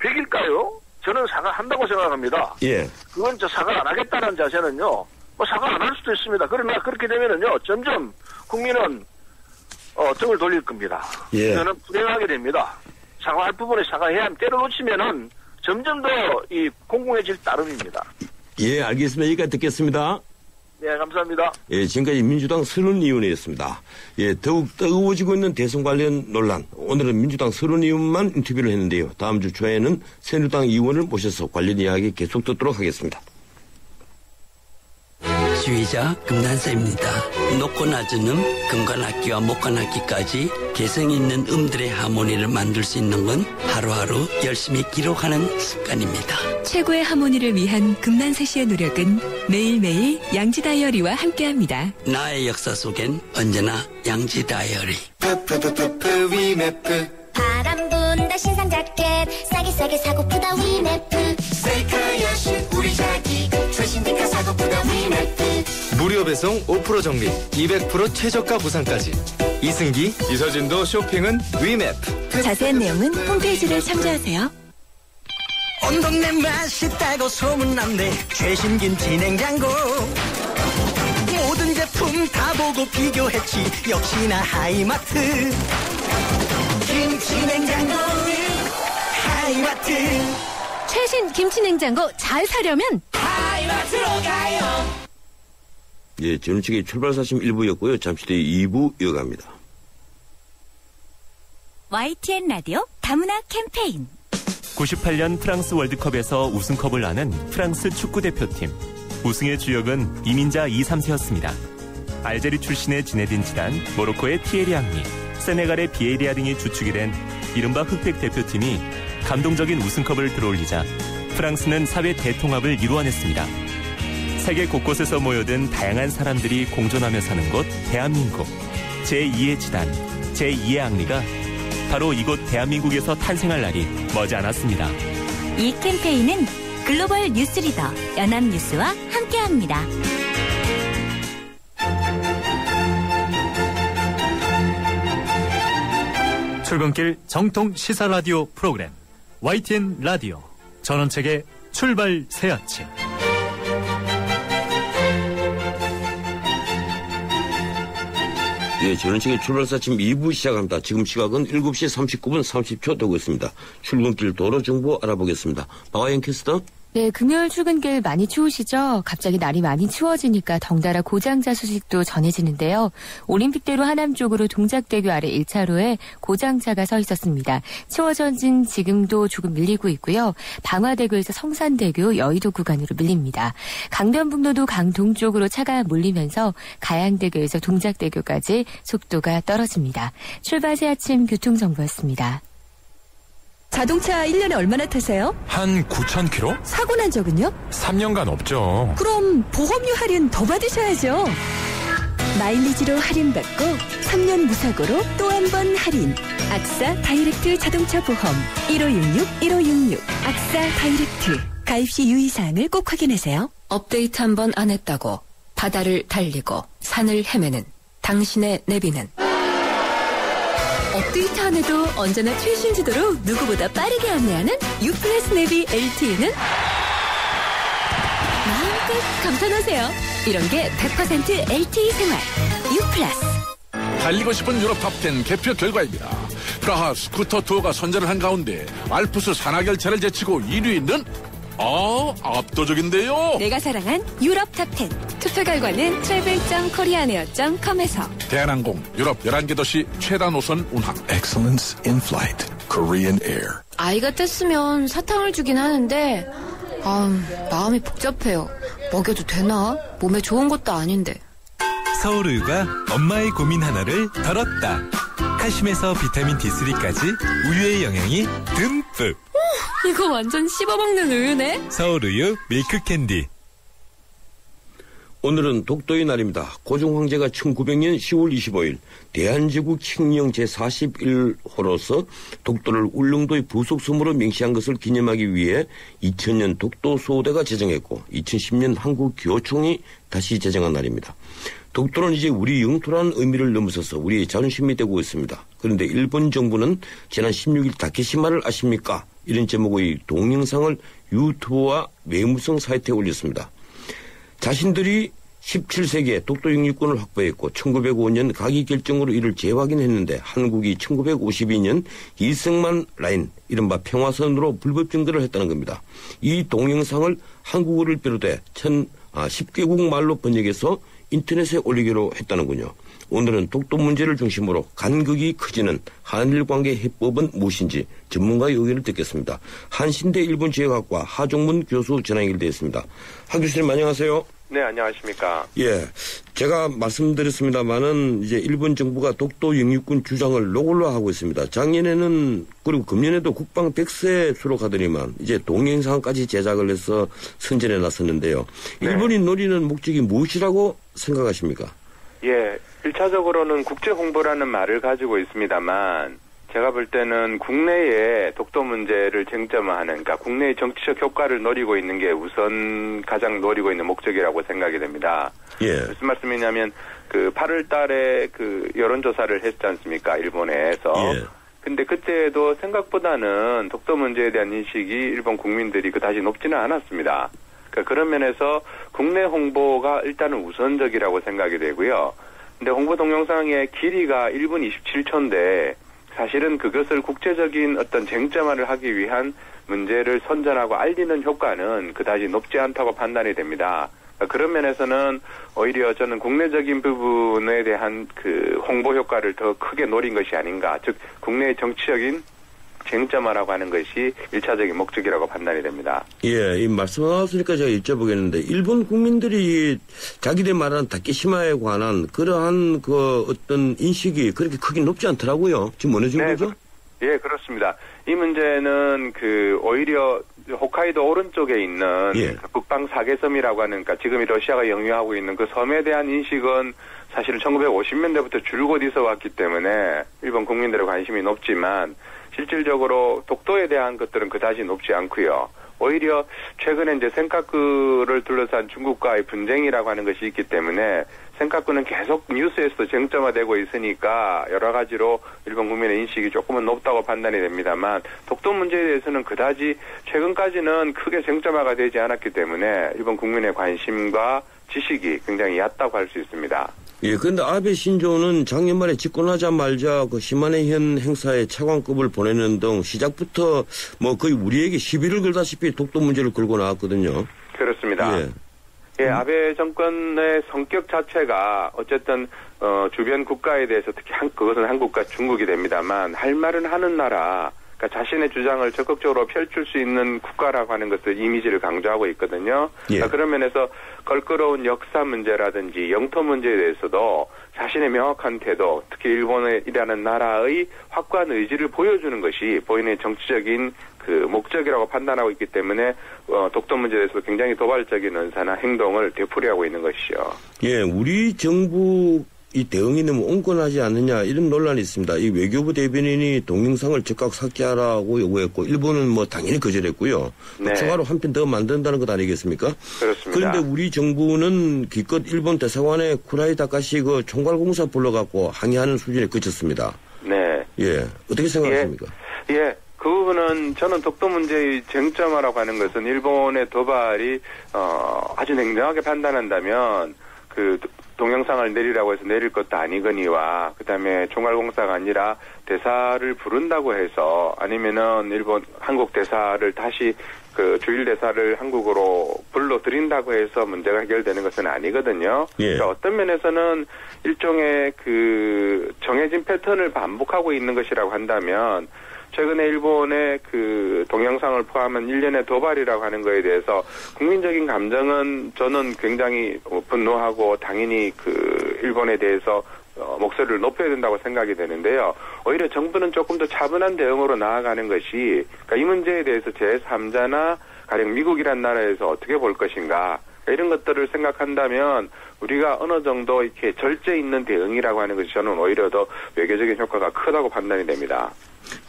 Speaker 11: 100일까요? 저는 사과한다고 생각합니다.
Speaker 2: 예.
Speaker 11: 그건 저 사과 안 하겠다는 자세는요. 뭐 사과 안 할 수도 있습니다. 그러나 그렇게 되면은요. 점점 국민은 어, 등을 돌릴 겁니다.
Speaker 2: 예.
Speaker 11: 저는 불행하게 됩니다. 사과할 부분에 사과해야 때려 놓치면은 점점 더 이 공공해질 따름입니다.
Speaker 2: 예, 알겠습니다. 여기까지 듣겠습니다.
Speaker 11: 네, 감사합니다.
Speaker 2: 예, 지금까지 민주당 서른 의원이었습니다. 예, 더욱 뜨거워지고 있는 대선 관련 논란. 오늘은 민주당 서른 의원만 인터뷰를 했는데요. 다음 주 초에는 새누리당 의원을 모셔서 관련 이야기 계속 듣도록 하겠습니다.
Speaker 12: 지휘자 금난사입니다. 높고 낮은 음, 금관악기와 목관악기까지 개성 있는 음들의 하모니를 만들 수 있는 건 하루하루 열심히 기록하는 습관입니다.
Speaker 5: 최고의 하모니를 위한 금난세 씨의 노력은 매일매일 양지 다이어리와 함께합니다.
Speaker 12: 나의 역사 속엔 언제나 양지 다이어리.
Speaker 13: 바람 분다 신상 자켓 싸게 싸게 사고프다 위메프 세이카야 신 우리 자기 최신 디카 사고프다 위메프
Speaker 14: 무료 배송 5% 적립 200% 최저가 보상까지. 이승기 이서진도 쇼핑은 위맵.
Speaker 9: 자세한 내용은 홈페이지를 참조하세요.
Speaker 15: 온 동네 맛있다고 소문났네. 최신 김치 냉장고. 모든 제품 다 보고 비교했지. 역시나 하이마트. 김치 냉장고는 하이마트.
Speaker 9: 최신 김치 냉장고 잘 사려면
Speaker 15: 하이마트로 가요
Speaker 2: 예, 전우측의 출발사심 1부였고요. 잠시 뒤에 2부 이어갑니다.
Speaker 9: YTN 라디오 다문화 캠페인
Speaker 4: 98년 프랑스 월드컵에서 우승컵을 나는 프랑스 축구 대표팀. 우승의 주역은 이민자 2, 3세였습니다. 알제리 출신의 지네딘 지단, 모로코의 티에리 앙리, 세네갈의 비에리아 등이 주축이 된 이른바 흑백 대표팀이 감동적인 우승컵을 들어올리자 프랑스는 사회 대통합을 이루어냈습니다. 세계 곳곳에서 모여든 다양한 사람들이 공존하며 사는 곳 대한민국. 제2의 지단, 제2의 앙리가 바로 이곳 대한민국에서 탄생할 날이 머지 않았습니다.
Speaker 9: 이 캠페인은 글로벌 뉴스리더 연합뉴스와 함께합니다.
Speaker 8: 출근길 정통 시사 라디오 프로그램 YTN 라디오 전원책의 출발 새 아침
Speaker 2: 예, 전원책의 출발사침 2부 시작합니다. 지금 시각은 7시 39분 30초 되고 있습니다. 출근길 도로 정보 알아보겠습니다. 박아영 캐스터.
Speaker 10: 네, 금요일 출근길 많이 추우시죠? 갑자기 날이 많이 추워지니까 덩달아 고장자 소식도 전해지는데요. 올림픽대로 하남 쪽으로 동작대교 아래 1차로에 고장차가 서 있었습니다. 추워져진 지금도 조금 밀리고 있고요. 방화대교에서 성산대교 여의도 구간으로 밀립니다. 강변북로도 강동 쪽으로 차가 몰리면서 가양대교에서 동작대교까지 속도가 떨어집니다. 출발 새 아침 교통정보였습니다.
Speaker 9: 자동차 1년에 얼마나 타세요?
Speaker 16: 한 9천 킬로?
Speaker 9: 사고 난 적은요?
Speaker 16: 3년간 없죠.
Speaker 9: 그럼 보험료 할인 더 받으셔야죠. 마일리지로 할인받고 3년 무사고로 또 한 번 할인. 악사 다이렉트 자동차 보험 1566-1566 악사 다이렉트 가입 시 유의사항을 꼭 확인하세요.
Speaker 5: 업데이트 한 번 안 했다고 바다를 달리고 산을 헤매는 당신의 내비는
Speaker 9: 해도 언제나 최신 지도로 누구보다 빠르게 안내하는 유플러스 내비 LTE는 마음껏 감탄하세요. 이런 게 100% LTE 생활. 유플러스.
Speaker 17: 달리고 싶은 유럽 탑10 개표 결과입니다. 프라하 스쿠터 투어가 선전을 한 가운데 알프스 산악열차를 제치고 1위는 아 압도적인데요.
Speaker 9: 내가 사랑한 유럽 탑10. 투표 결과는 travel.koreanair.com에서
Speaker 17: 대한항공 유럽 11개 도시 최다 노선 운항.
Speaker 6: Excellence in flight. Korean Air.
Speaker 18: 아이가 떼쓰면 사탕을 주긴 하는데 아, 마음이 복잡해요. 먹여도 되나? 몸에 좋은 것도 아닌데.
Speaker 19: 서울우유가 엄마의 고민 하나를 덜었다. 칼슘에서 비타민 D3까지 우유의 영양이 듬뿍.
Speaker 18: 이거 완전 씹어먹는 우유네?
Speaker 19: 서울우유 밀크캔디.
Speaker 2: 오늘은 독도의 날입니다. 고종 황제가 1900년 10월 25일 대한제국 칙령 제41호로서 독도를 울릉도의 부속섬으로 명시한 것을 기념하기 위해 2000년 독도 소대가 제정했고 2010년 한국 교총이 다시 제정한 날입니다. 독도는 이제 우리 영토라는 의미를 넘어서서 우리의 자존심이 되고 있습니다. 그런데 일본 정부는 지난 16일 다케시마를 아십니까? 이런 제목의 동영상을 유튜브와 외무성 사이트에 올렸습니다. 자신들이 17세기에 독도 영유권을 확보했고 1905년 가기 결정으로 이를 재확인했는데 한국이 1952년 이승만 라인 이른바 평화선으로 불법 증거를 했다는 겁니다. 이 동영상을 한국어를 비롯해 천, 아, 10개국 말로 번역해서 인터넷에 올리기로 했다는군요. 오늘은 독도 문제를 중심으로 간극이 커지는 한일 관계 해법은 무엇인지 전문가의 의견을 듣겠습니다. 한신대 일본 지역학과 하종문 교수 전화 연결되어 있습니다. 하 교수님 안녕하세요.
Speaker 20: 네, 안녕하십니까.
Speaker 2: 예. 제가 말씀드렸습니다만은 이제 일본 정부가 독도 영유권 주장을 노골화하고 있습니다. 작년에는 그리고 금년에도 국방 백세 수록하더니만 이제 동영상까지 제작을 해서 선전에 나섰는데요.
Speaker 20: 네.
Speaker 2: 일본이 노리는 목적이 무엇이라고 생각하십니까?
Speaker 20: 예, 1차적으로는 국제 홍보라는 말을 가지고 있습니다만 제가 볼 때는 국내에 독도 문제를 쟁점화하는 그러니까 국내의 정치적 효과를 노리고 있는 게 우선 가장 노리고 있는 목적이라고 생각이 됩니다.
Speaker 2: 예.
Speaker 20: 무슨 말씀이냐면 그 8월 달에 그 여론 조사를 했지 않습니까? 일본에서.
Speaker 2: 예.
Speaker 20: 근데 그때도 생각보다는 독도 문제에 대한 인식이 일본 국민들이 그다지 높지는 않았습니다. 그러니까 그런 면에서 국내 홍보가 일단은 우선적이라고 생각이 되고요. 근데 홍보 동영상의 길이가 1분 27초인데 사실은 그것을 국제적인 어떤 쟁점화를 하기 위한 문제를 선전하고 알리는 효과는 그다지 높지 않다고 판단이 됩니다. 그런 면에서는 오히려 저는 국내적인 부분에 대한 그 홍보 효과를 더 크게 노린 것이 아닌가. 즉, 국내의 정치적인 쟁점화라고 하는 것이 일차적인 목적이라고 판단이 됩니다.
Speaker 2: 예, 이 말씀 나왔으니까 제가 여쭤보겠는데 일본 국민들이 자기들 말하는 다케시마에 관한 그러한 그 어떤 인식이 그렇게 크게 높지 않더라고요. 지금 어느 정도죠?
Speaker 20: 예, 그렇습니다. 이 문제는 그 오히려 홋카이도 오른쪽에 있는
Speaker 2: 예.
Speaker 20: 그 북방 사계섬이라고 하는 그러니까 지금이 러시아가 영유하고 있는 그 섬에 대한 인식은 사실은 1950년대부터 줄곧 있어 왔기 때문에 일본 국민들의 관심이 높지만 실질적으로 독도에 대한 것들은 그다지 높지 않고요. 오히려 최근에 이제 센카쿠를 둘러싼 중국과의 분쟁이라고 하는 것이 있기 때문에 센카쿠는 계속 뉴스에서도 쟁점화되고 있으니까 여러 가지로 일본 국민의 인식이 조금은 높다고 판단이 됩니다만 독도 문제에 대해서는 그다지 최근까지는 크게 쟁점화가 되지 않았기 때문에 일본 국민의 관심과 지식이 굉장히 얕다고 할 수 있습니다.
Speaker 2: 예, 근데 아베 신조는 작년 말에 집권하자마자 그 시마네현 행사에 차관급을 보내는 등 시작부터 뭐 거의 우리에게 시비를 걸다시피 독도 문제를 걸고 나왔거든요.
Speaker 20: 그렇습니다.
Speaker 2: 예.
Speaker 20: 예, 아베 정권의 성격 자체가 어쨌든 어, 주변 국가에 대해서 특히 한, 그것은 한국과 중국이 됩니다만 할 말은 하는 나라, 그러니까 자신의 주장을 적극적으로 펼칠 수 있는 국가라고 하는 것을 이미지를 강조하고 있거든요.
Speaker 2: 예.
Speaker 20: 그러니까 그런 면에서 걸끄러운 역사 문제라든지 영토 문제에 대해서도 자신의 명확한 태도, 특히 일본이라는 나라의 확고한 의지를 보여주는 것이 본인의 정치적인 그 목적이라고 판단하고 있기 때문에 어, 독도 문제에 대해서 굉장히 도발적인 언사나 행동을 되풀이하고 있는 것이죠.
Speaker 2: 예, 우리 정부 이 대응이 너무 온건하지 않느냐 이런 논란이 있습니다. 이 외교부 대변인이 동영상을 즉각 삭제하라고 요구했고 일본은 뭐 당연히 거절했고요.
Speaker 20: 네.
Speaker 2: 추가로 한 편 더 만든다는 것 아니겠습니까?
Speaker 20: 그렇습니다.
Speaker 2: 그런데 우리 정부는 기껏 일본 대사관에 쿠라이 다카시 그 총괄공사 불러갖고 항의하는 수준에 그쳤습니다.
Speaker 20: 네.
Speaker 2: 예, 어떻게 생각하십니까?
Speaker 20: 예. 그 부분은 저는 독도 문제의 쟁점화라고 하는 것은 일본의 도발이 어, 아주 냉정하게 판단한다면 그 동영상을 내리라고 해서 내릴 것도 아니거니와 그다음에 총괄공사가 아니라 대사를 부른다고 해서 아니면은 일본 한국 대사를 다시 그 주일 대사를 한국으로 불러들인다고 해서 문제가 해결되는 것은 아니거든요.
Speaker 2: 예.
Speaker 20: 그러니까 어떤 면에서는 일종의 그 정해진 패턴을 반복하고 있는 것이라고 한다면 최근에 일본의 그 동영상을 포함한 일련의 도발이라고 하는 거에 대해서 국민적인 감정은 저는 굉장히 어, 분노하고 당연히 그 일본에 대해서 어, 목소리를 높여야 된다고 생각이 되는데요. 오히려 정부는 조금 더 차분한 대응으로 나아가는 것이 그러니까 이 문제에 대해서 제3자나 가령 미국이란 나라에서 어떻게 볼 것인가 이런 것들을 생각한다면 우리가 어느 정도 이렇게 절제 있는 대응이라고 하는 것이 저는 오히려 더 외교적인 효과가 크다고 판단이 됩니다.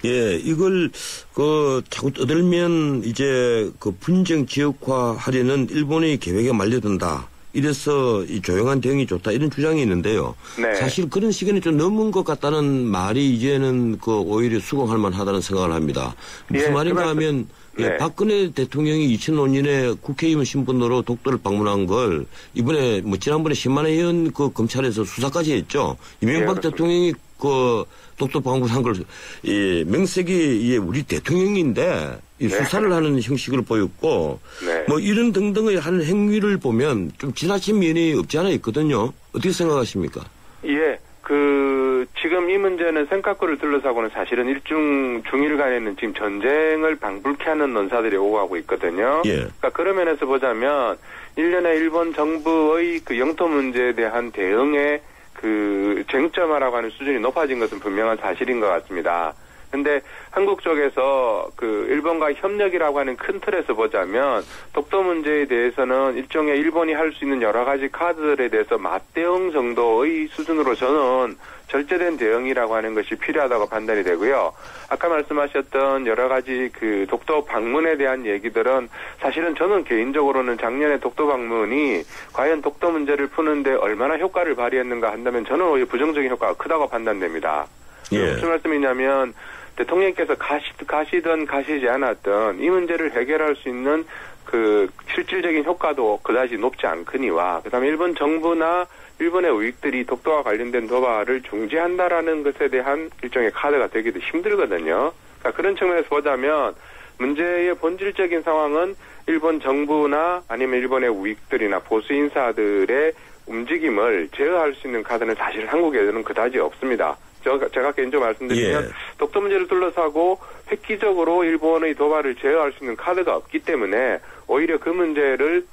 Speaker 2: 예, 이걸 그 자꾸 떠들면 이제 그 분쟁 지역화 하려는 일본의 계획에 말려든다. 이래서 이 조용한 대응이 좋다 이런 주장이 있는데요.
Speaker 20: 네.
Speaker 2: 사실 그런 시간이 좀 넘은 것 같다는 말이 이제는 그 오히려 수긍할 만하다는 생각을 합니다. 무슨
Speaker 20: 예,
Speaker 2: 말인가
Speaker 20: 그 말씀-
Speaker 2: 하면 예,
Speaker 20: 네.
Speaker 2: 박근혜 대통령이 2005년에 국회의원 신분으로 독도를 방문한 걸 이번에 뭐 지난번에 10만 의원 그 검찰에서 수사까지 했죠. 이명박
Speaker 20: 예,
Speaker 2: 대통령이 그 독도 방문한 걸 이, 명색이 이 우리 대통령인데 이
Speaker 20: 네.
Speaker 2: 수사를 하는 형식을 보였고
Speaker 20: 네.
Speaker 2: 뭐 이런 등등의 하는 행위를 보면 좀 지나친 면이 없지 않아 있거든요. 어떻게 생각하십니까?
Speaker 20: 예, 그 지금 이 문제는 센카쿠를 둘러싸고는 사실은 일중 중일 간에는 지금 전쟁을 방불케 하는 논사들이 오고 가고 있거든요.
Speaker 2: 예.
Speaker 20: 그러니까 그런 면에서 보자면 일련의 일본 정부의 그 영토 문제에 대한 대응의 그 쟁점화라고 하는 수준이 높아진 것은 분명한 사실인 것 같습니다. 근데 한국 쪽에서 그 일본과 협력이라고 하는 큰 틀에서 보자면 독도 문제에 대해서는 일종의 일본이 할 수 있는 여러 가지 카드들에 대해서 맞대응 정도의 수준으로 저는 절제된 대응이라고 하는 것이 필요하다고 판단이 되고요. 아까 말씀하셨던 여러 가지 그 독도 방문에 대한 얘기들은 사실은 저는 개인적으로는 작년에 독도 방문이 과연 독도 문제를 푸는데 얼마나 효과를 발휘했는가 한다면 저는 오히려 부정적인 효과가 크다고 판단됩니다.
Speaker 2: 예.
Speaker 20: 무슨 말씀이냐면 대통령께서 가시, 가시든 가시지 않았든 이 문제를 해결할 수 있는 그 실질적인 효과도 그다지 높지 않거니와 그다음에 일본 정부나 일본의 우익들이 독도와 관련된 도발을 중지한다라는 것에 대한 일종의 카드가 되기도 힘들거든요. 그러니까 그런 측면에서 보자면 문제의 본질적인 상황은 일본 정부나 아니면 일본의 우익들이나 보수 인사들의 움직임을 제어할 수 있는 카드는 사실 한국에는 그다지 없습니다. 제가, 제가 개인적으로 말씀드리면
Speaker 2: 예.
Speaker 20: 독도 문제를 둘러싸고 획기적으로 일본의 도발을 제어할 수 있는 카드가 없기 때문에 오히려 그 문제를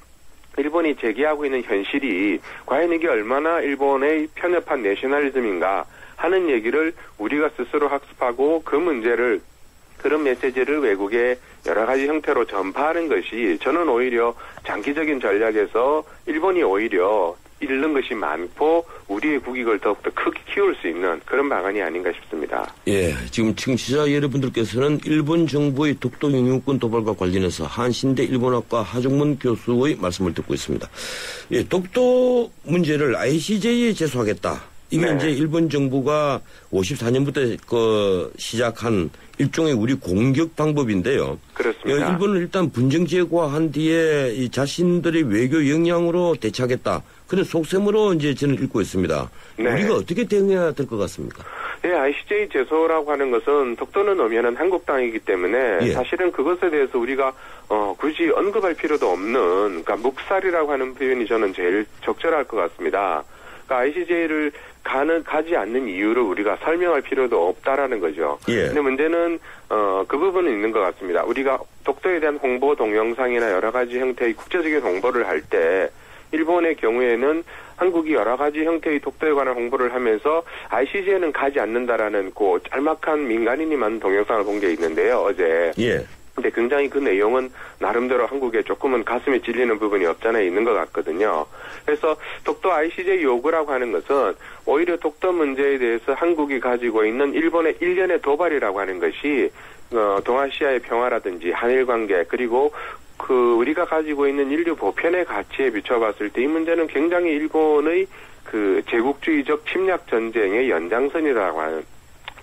Speaker 20: 일본이 제기하고 있는 현실이 과연 이게 얼마나 일본의 편협한 내셔널리즘인가 하는 얘기를 우리가 스스로 학습하고 그 문제를 그런 메시지를 외국에 여러 가지 형태로 전파하는 것이 저는 오히려 장기적인 전략에서 일본이 오히려 잃는 것이 많고 우리의 국익을 더욱더 크게 키울 수 있는 그런 방안이 아닌가 싶습니다.
Speaker 2: 예, 지금 청취자 여러분들께서는 일본 정부의 독도 영유권 도발과 관련해서 한신대 일본학과 하정문 교수의 말씀을 듣고 있습니다. 예, 독도 문제를 ICJ에 제소하겠다. 이게
Speaker 20: 네.
Speaker 2: 이제 일본 정부가 54년부터 그 시작한 일종의 우리 공격 방법인데요.
Speaker 20: 그렇습니다.
Speaker 2: 예, 일본은 일단 분쟁 제거한 뒤에 이 자신들의 외교 역량으로 대처하겠다. 그런 속셈으로 이제 저는 읽고 있습니다.
Speaker 20: 네.
Speaker 2: 우리가 어떻게 대응해야 될 것 같습니까?
Speaker 20: 예, ICJ 제소라고 하는 것은 독도는 의미하는 한국 땅이기 때문에
Speaker 2: 예.
Speaker 20: 사실은 그것에 대해서 우리가 어, 굳이 언급할 필요도 없는 그러니까 묵살이라고 하는 표현이 저는 제일 적절할 것 같습니다. 그러니까 ICJ를 가는 가지 않는 이유를 우리가 설명할 필요도 없다라는 거죠.
Speaker 2: 예.
Speaker 20: 근데 문제는 어, 그 부분은 있는 것 같습니다. 우리가 독도에 대한 홍보 동영상이나 여러 가지 형태의 국제적인 홍보를 할 때 일본의 경우에는 한국이 여러 가지 형태의 독도에 관한 홍보를 하면서 ICJ에는 가지 않는다라는 그 짤막한 민간인이 만든 동영상을 본 게 있는데요, 어제.
Speaker 2: 예.
Speaker 20: 근데 굉장히 그 내용은 나름대로 한국에 조금은 가슴에 찔리는 부분이 없잖아 있는 것 같거든요. 그래서 독도 ICJ 요구라고 하는 것은 오히려 독도 문제에 대해서 한국이 가지고 있는 일본의 일련의 도발이라고 하는 것이 어, 동아시아의 평화라든지 한일 관계 그리고 그 우리가 가지고 있는 인류 보편의 가치에 비춰봤을 때 이 문제는 굉장히 일본의 그 제국주의적 침략 전쟁의 연장선이라고 하는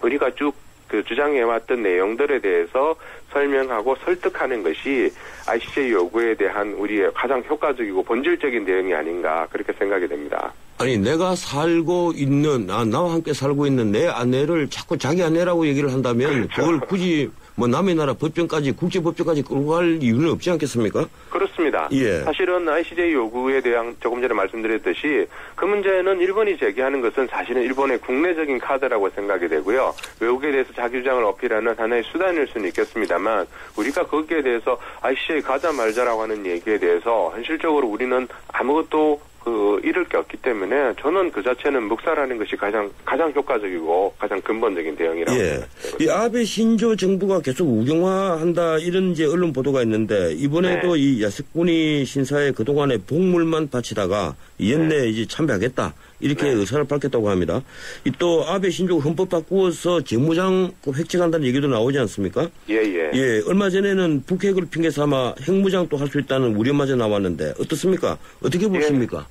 Speaker 20: 우리가 쭉그 주장해왔던 내용들에 대해서 설명하고 설득하는 것이 ICJ 요구에 대한 우리의 가장 효과적이고 본질적인 대응이 아닌가 그렇게 생각이 됩니다.
Speaker 2: 아니 내가 살고 있는 아, 나와 함께 살고 있는 내 아내를 자꾸 자기 아내라고 얘기를 한다면
Speaker 20: 그렇죠.
Speaker 2: 그걸 굳이 뭐 남의 나라 법정까지 국제 법정까지 끌고 갈 이유는 없지 않겠습니까?
Speaker 20: 그렇습니다.
Speaker 2: 예.
Speaker 20: 사실은 ICJ 요구에 대한 조금 전에 말씀드렸듯이 그 문제는 일본이 제기하는 것은 사실은 일본의 국내적인 카드라고 생각이 되고요. 외국에 대해서 자기 주장을 어필하는 하나의 수단일 수는 있겠습니다만 우리가 거기에 대해서 ICJ 가자 말자라고 하는 얘기에 대해서 현실적으로 우리는 아무것도 그 잃을 게 없기 때문에 저는 그 자체는 묵살하는 것이 가장 가장 효과적이고 가장 근본적인 대응이라고
Speaker 2: 예. 이 아베 신조 정부가 계속 우경화한다 이런 이제 언론 보도가 있는데 이번에도
Speaker 20: 네.
Speaker 2: 이 야스쿠니 신사에 그동안에 복물만 바치다가 연내 이제 참배하겠다 이렇게
Speaker 20: 네.
Speaker 2: 의사를 밝혔다고 합니다. 이또 아베 신조가 헌법 바꾸어서 재무장 획책한다는 얘기도 나오지 않습니까?
Speaker 20: 예, 예.
Speaker 2: 예, 얼마 전에는 북핵을 핑계 삼아 핵무장도 할 수 있다는 우려마저 나왔는데 어떻습니까? 어떻게 보십니까?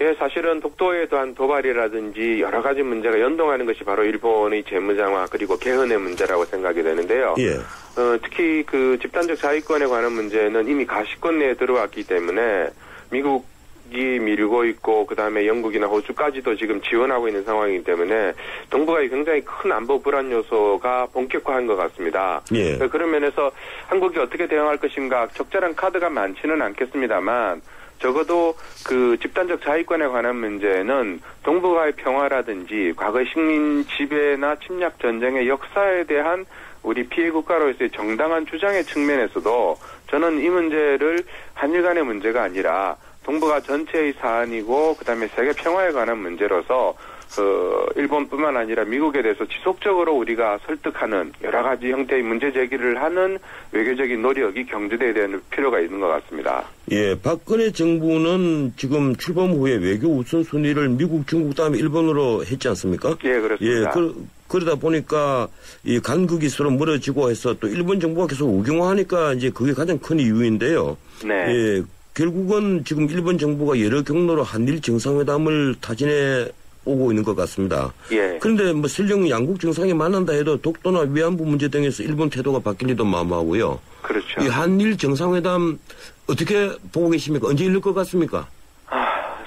Speaker 20: 예, 사실은 독도에 대한 도발이라든지 여러 가지 문제가 연동하는 것이 바로 일본의 재무장화 그리고 개헌의 문제라고 생각이 되는데요.
Speaker 2: 예.
Speaker 20: 어, 특히 그 집단적 자위권에 관한 문제는 이미 가시권 내에 들어왔기 때문에 미국 이 밀고 있고 그다음에 영국이나 호주까지도 지금 지원하고 있는 상황이기 때문에 동북아에 굉장히 큰 안보 불안 요소가 본격화한 것 같습니다.
Speaker 2: 예.
Speaker 20: 그- 그런 면에서 한국이 어떻게 대응할 것인가 적절한 카드가 많지는 않겠습니다만 적어도 그 집단적 자위권에 관한 문제는 동북아의 평화라든지 과거 식민 지배나 침략 전쟁의 역사에 대한 우리 피해 국가로서의 정당한 주장의 측면에서도 저는 이 문제를 한일 간의 문제가 아니라 동북아 전체의 사안이고 그다음에 세계 평화에 관한 문제로서 그 일본뿐만 아니라 미국에 대해서 지속적으로 우리가 설득하는 여러 가지 형태의 문제 제기를 하는 외교적인 노력이 경주돼야 되는 필요가 있는 것 같습니다.
Speaker 2: 예, 박근혜 정부는 지금 출범 후에 외교 우선 순위를 미국, 중국 다음에 일본으로 했지 않습니까?
Speaker 20: 예, 그렇습니다.
Speaker 2: 예, 그, 그러다 보니까 이 간극이 서로 멀어지고 해서 또 일본 정부가 계속 우경화하니까 이제 그게 가장 큰 이유인데요.
Speaker 20: 네.
Speaker 2: 예, 결국은 지금 일본 정부가 여러 경로로 한일 정상회담을 타진해 오고 있는 것 같습니다.
Speaker 20: 예.
Speaker 2: 그런데 뭐 설령 양국 정상이 만난다 해도 독도나 위안부 문제 등에서 일본 태도가 바뀔 리도 마마하고요.
Speaker 20: 그렇죠.
Speaker 2: 이 한일 정상회담 어떻게 보고 계십니까? 언제 열릴 것 같습니까?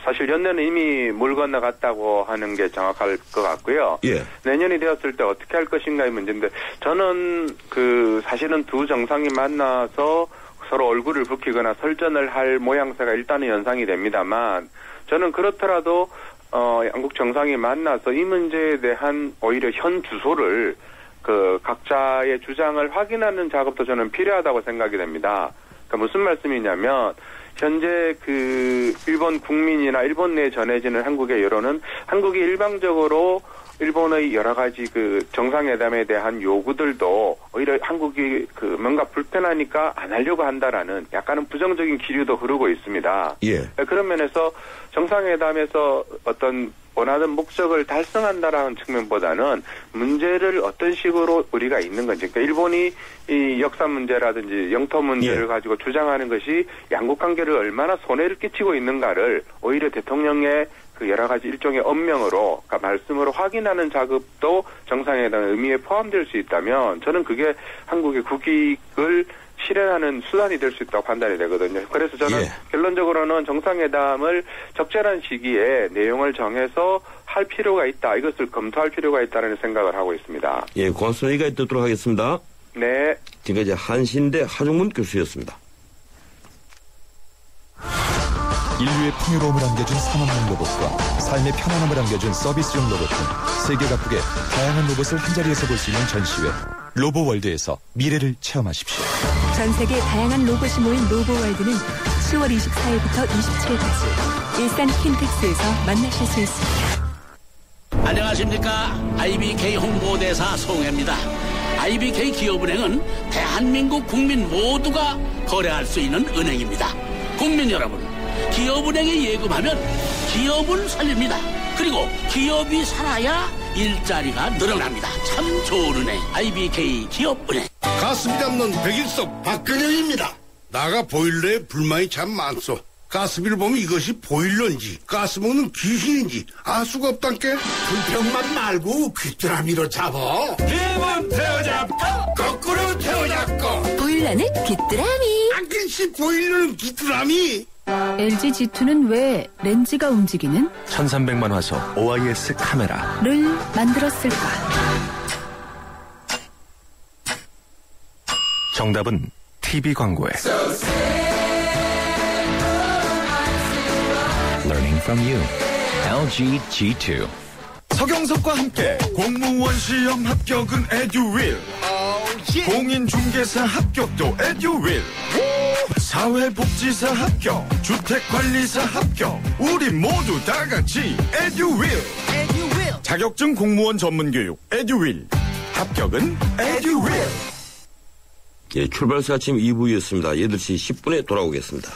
Speaker 20: 사실 연내는 이미 물 건너갔다고 하는 게 정확할 것 같고요.
Speaker 2: 예.
Speaker 20: 내년이 되었을 때 어떻게 할 것인가의 문제인데 저는 그 사실은 두 정상이 만나서 서로 얼굴을 붉히거나 설전을 할 모양새가 일단은 연상이 됩니다만 저는 그렇더라도 어 양국 정상이 만나서 이 문제에 대한 오히려 현 주소를 그 각자의 주장을 확인하는 작업도 저는 필요하다고 생각이 됩니다. 그러니까 무슨 말씀이냐면 현재 그 일본 국민이나 일본 내에 전해지는 한국의 여론은 한국이 일방적으로 일본의 여러 가지 그 정상회담에 대한 요구들도 오히려 한국이 그 뭔가 불편하니까 안 하려고 한다라는 약간은 부정적인 기류도 흐르고 있습니다.
Speaker 2: 예.
Speaker 20: 그런 면에서 정상회담에서 어떤 원하는 목적을 달성한다라는 측면보다는 문제를 어떤 식으로 우리가 있는 건지, 그러니까 일본이 이 역사 문제라든지 영토 문제를 가지고 주장하는 것이 양국 관계를 얼마나 손해를 끼치고 있는가를 오히려 대통령의 그 여러 가지 일종의 언명으로, 그러니까 말씀으로 확인하는 작업도 정상회담 의미에 포함될 수 있다면 저는 그게 한국의 국익을 실현하는 수단이 될 수 있다고 판단이 되거든요. 그래서 저는 결론적으로는 정상회담을 적절한 시기에 내용을 정해서 할 필요가 있다. 이것을 검토할 필요가 있다는 생각을 하고 있습니다.
Speaker 2: 예, 고맙습니다. 여기까지 듣도록 하겠습니다.
Speaker 20: 네.
Speaker 2: 지금까지 한신대 하종문 교수였습니다.
Speaker 6: 인류의 풍요로움을 안겨준 산업용 로봇과 삶의 편안함을 안겨준 서비스용 로봇 등 세계 각국의 다양한 로봇을 한자리에서 볼 수 있는 전시회 로보월드에서 미래를 체험하십시오.
Speaker 9: 전 세계 다양한 로봇이 모인 로보월드는 10월 24일부터 27일까지 일산 킨텍스에서 만나실 수 있습니다.
Speaker 21: 안녕하십니까. IBK 홍보대사 송혜입니다. IBK 기업은행은 대한민국 국민 모두가 거래할 수 있는 은행입니다. 국민 여러분, 기업은행에 예금하면 기업을 살립니다. 그리고 기업이 살아야 일자리가 늘어납니다. 참 좋은 은행, IBK 기업은행.
Speaker 22: 가슴이 담는 백일섭 박근영입니다. 나가 보일러에 불만이 참 많소. 가스비를 보면 이것이 보일러인지 가스 먹는 귀신인지 알 수가 없단께 불평만 말고 귀뚜라미로 잡어 힘은 태워잡고 거꾸로 태워잡고
Speaker 9: 보일러는 귀뚜라미.
Speaker 22: 안긴씨 보일러는 귀뚜라미
Speaker 23: LG G2는 왜 렌즈가 움직이는?
Speaker 7: 1300만 화소 OIS 카메라.
Speaker 23: 를 만들었을까?
Speaker 7: 정답은 TV 광고에. Learning from you. LG G2
Speaker 3: 서경석과 함께 공무원 시험 합격은 에듀윌. 공인중개사 합격도 에듀윌
Speaker 24: 사회복지사 합격, 주택관리사 합격, 우리 모두 다 같이 에듀윌. 자격증 공무원 전문교육 에듀윌. 합격은 에듀윌.
Speaker 2: 예, 출발사 아침 2부였습니다. 8시 10분에 돌아오겠습니다.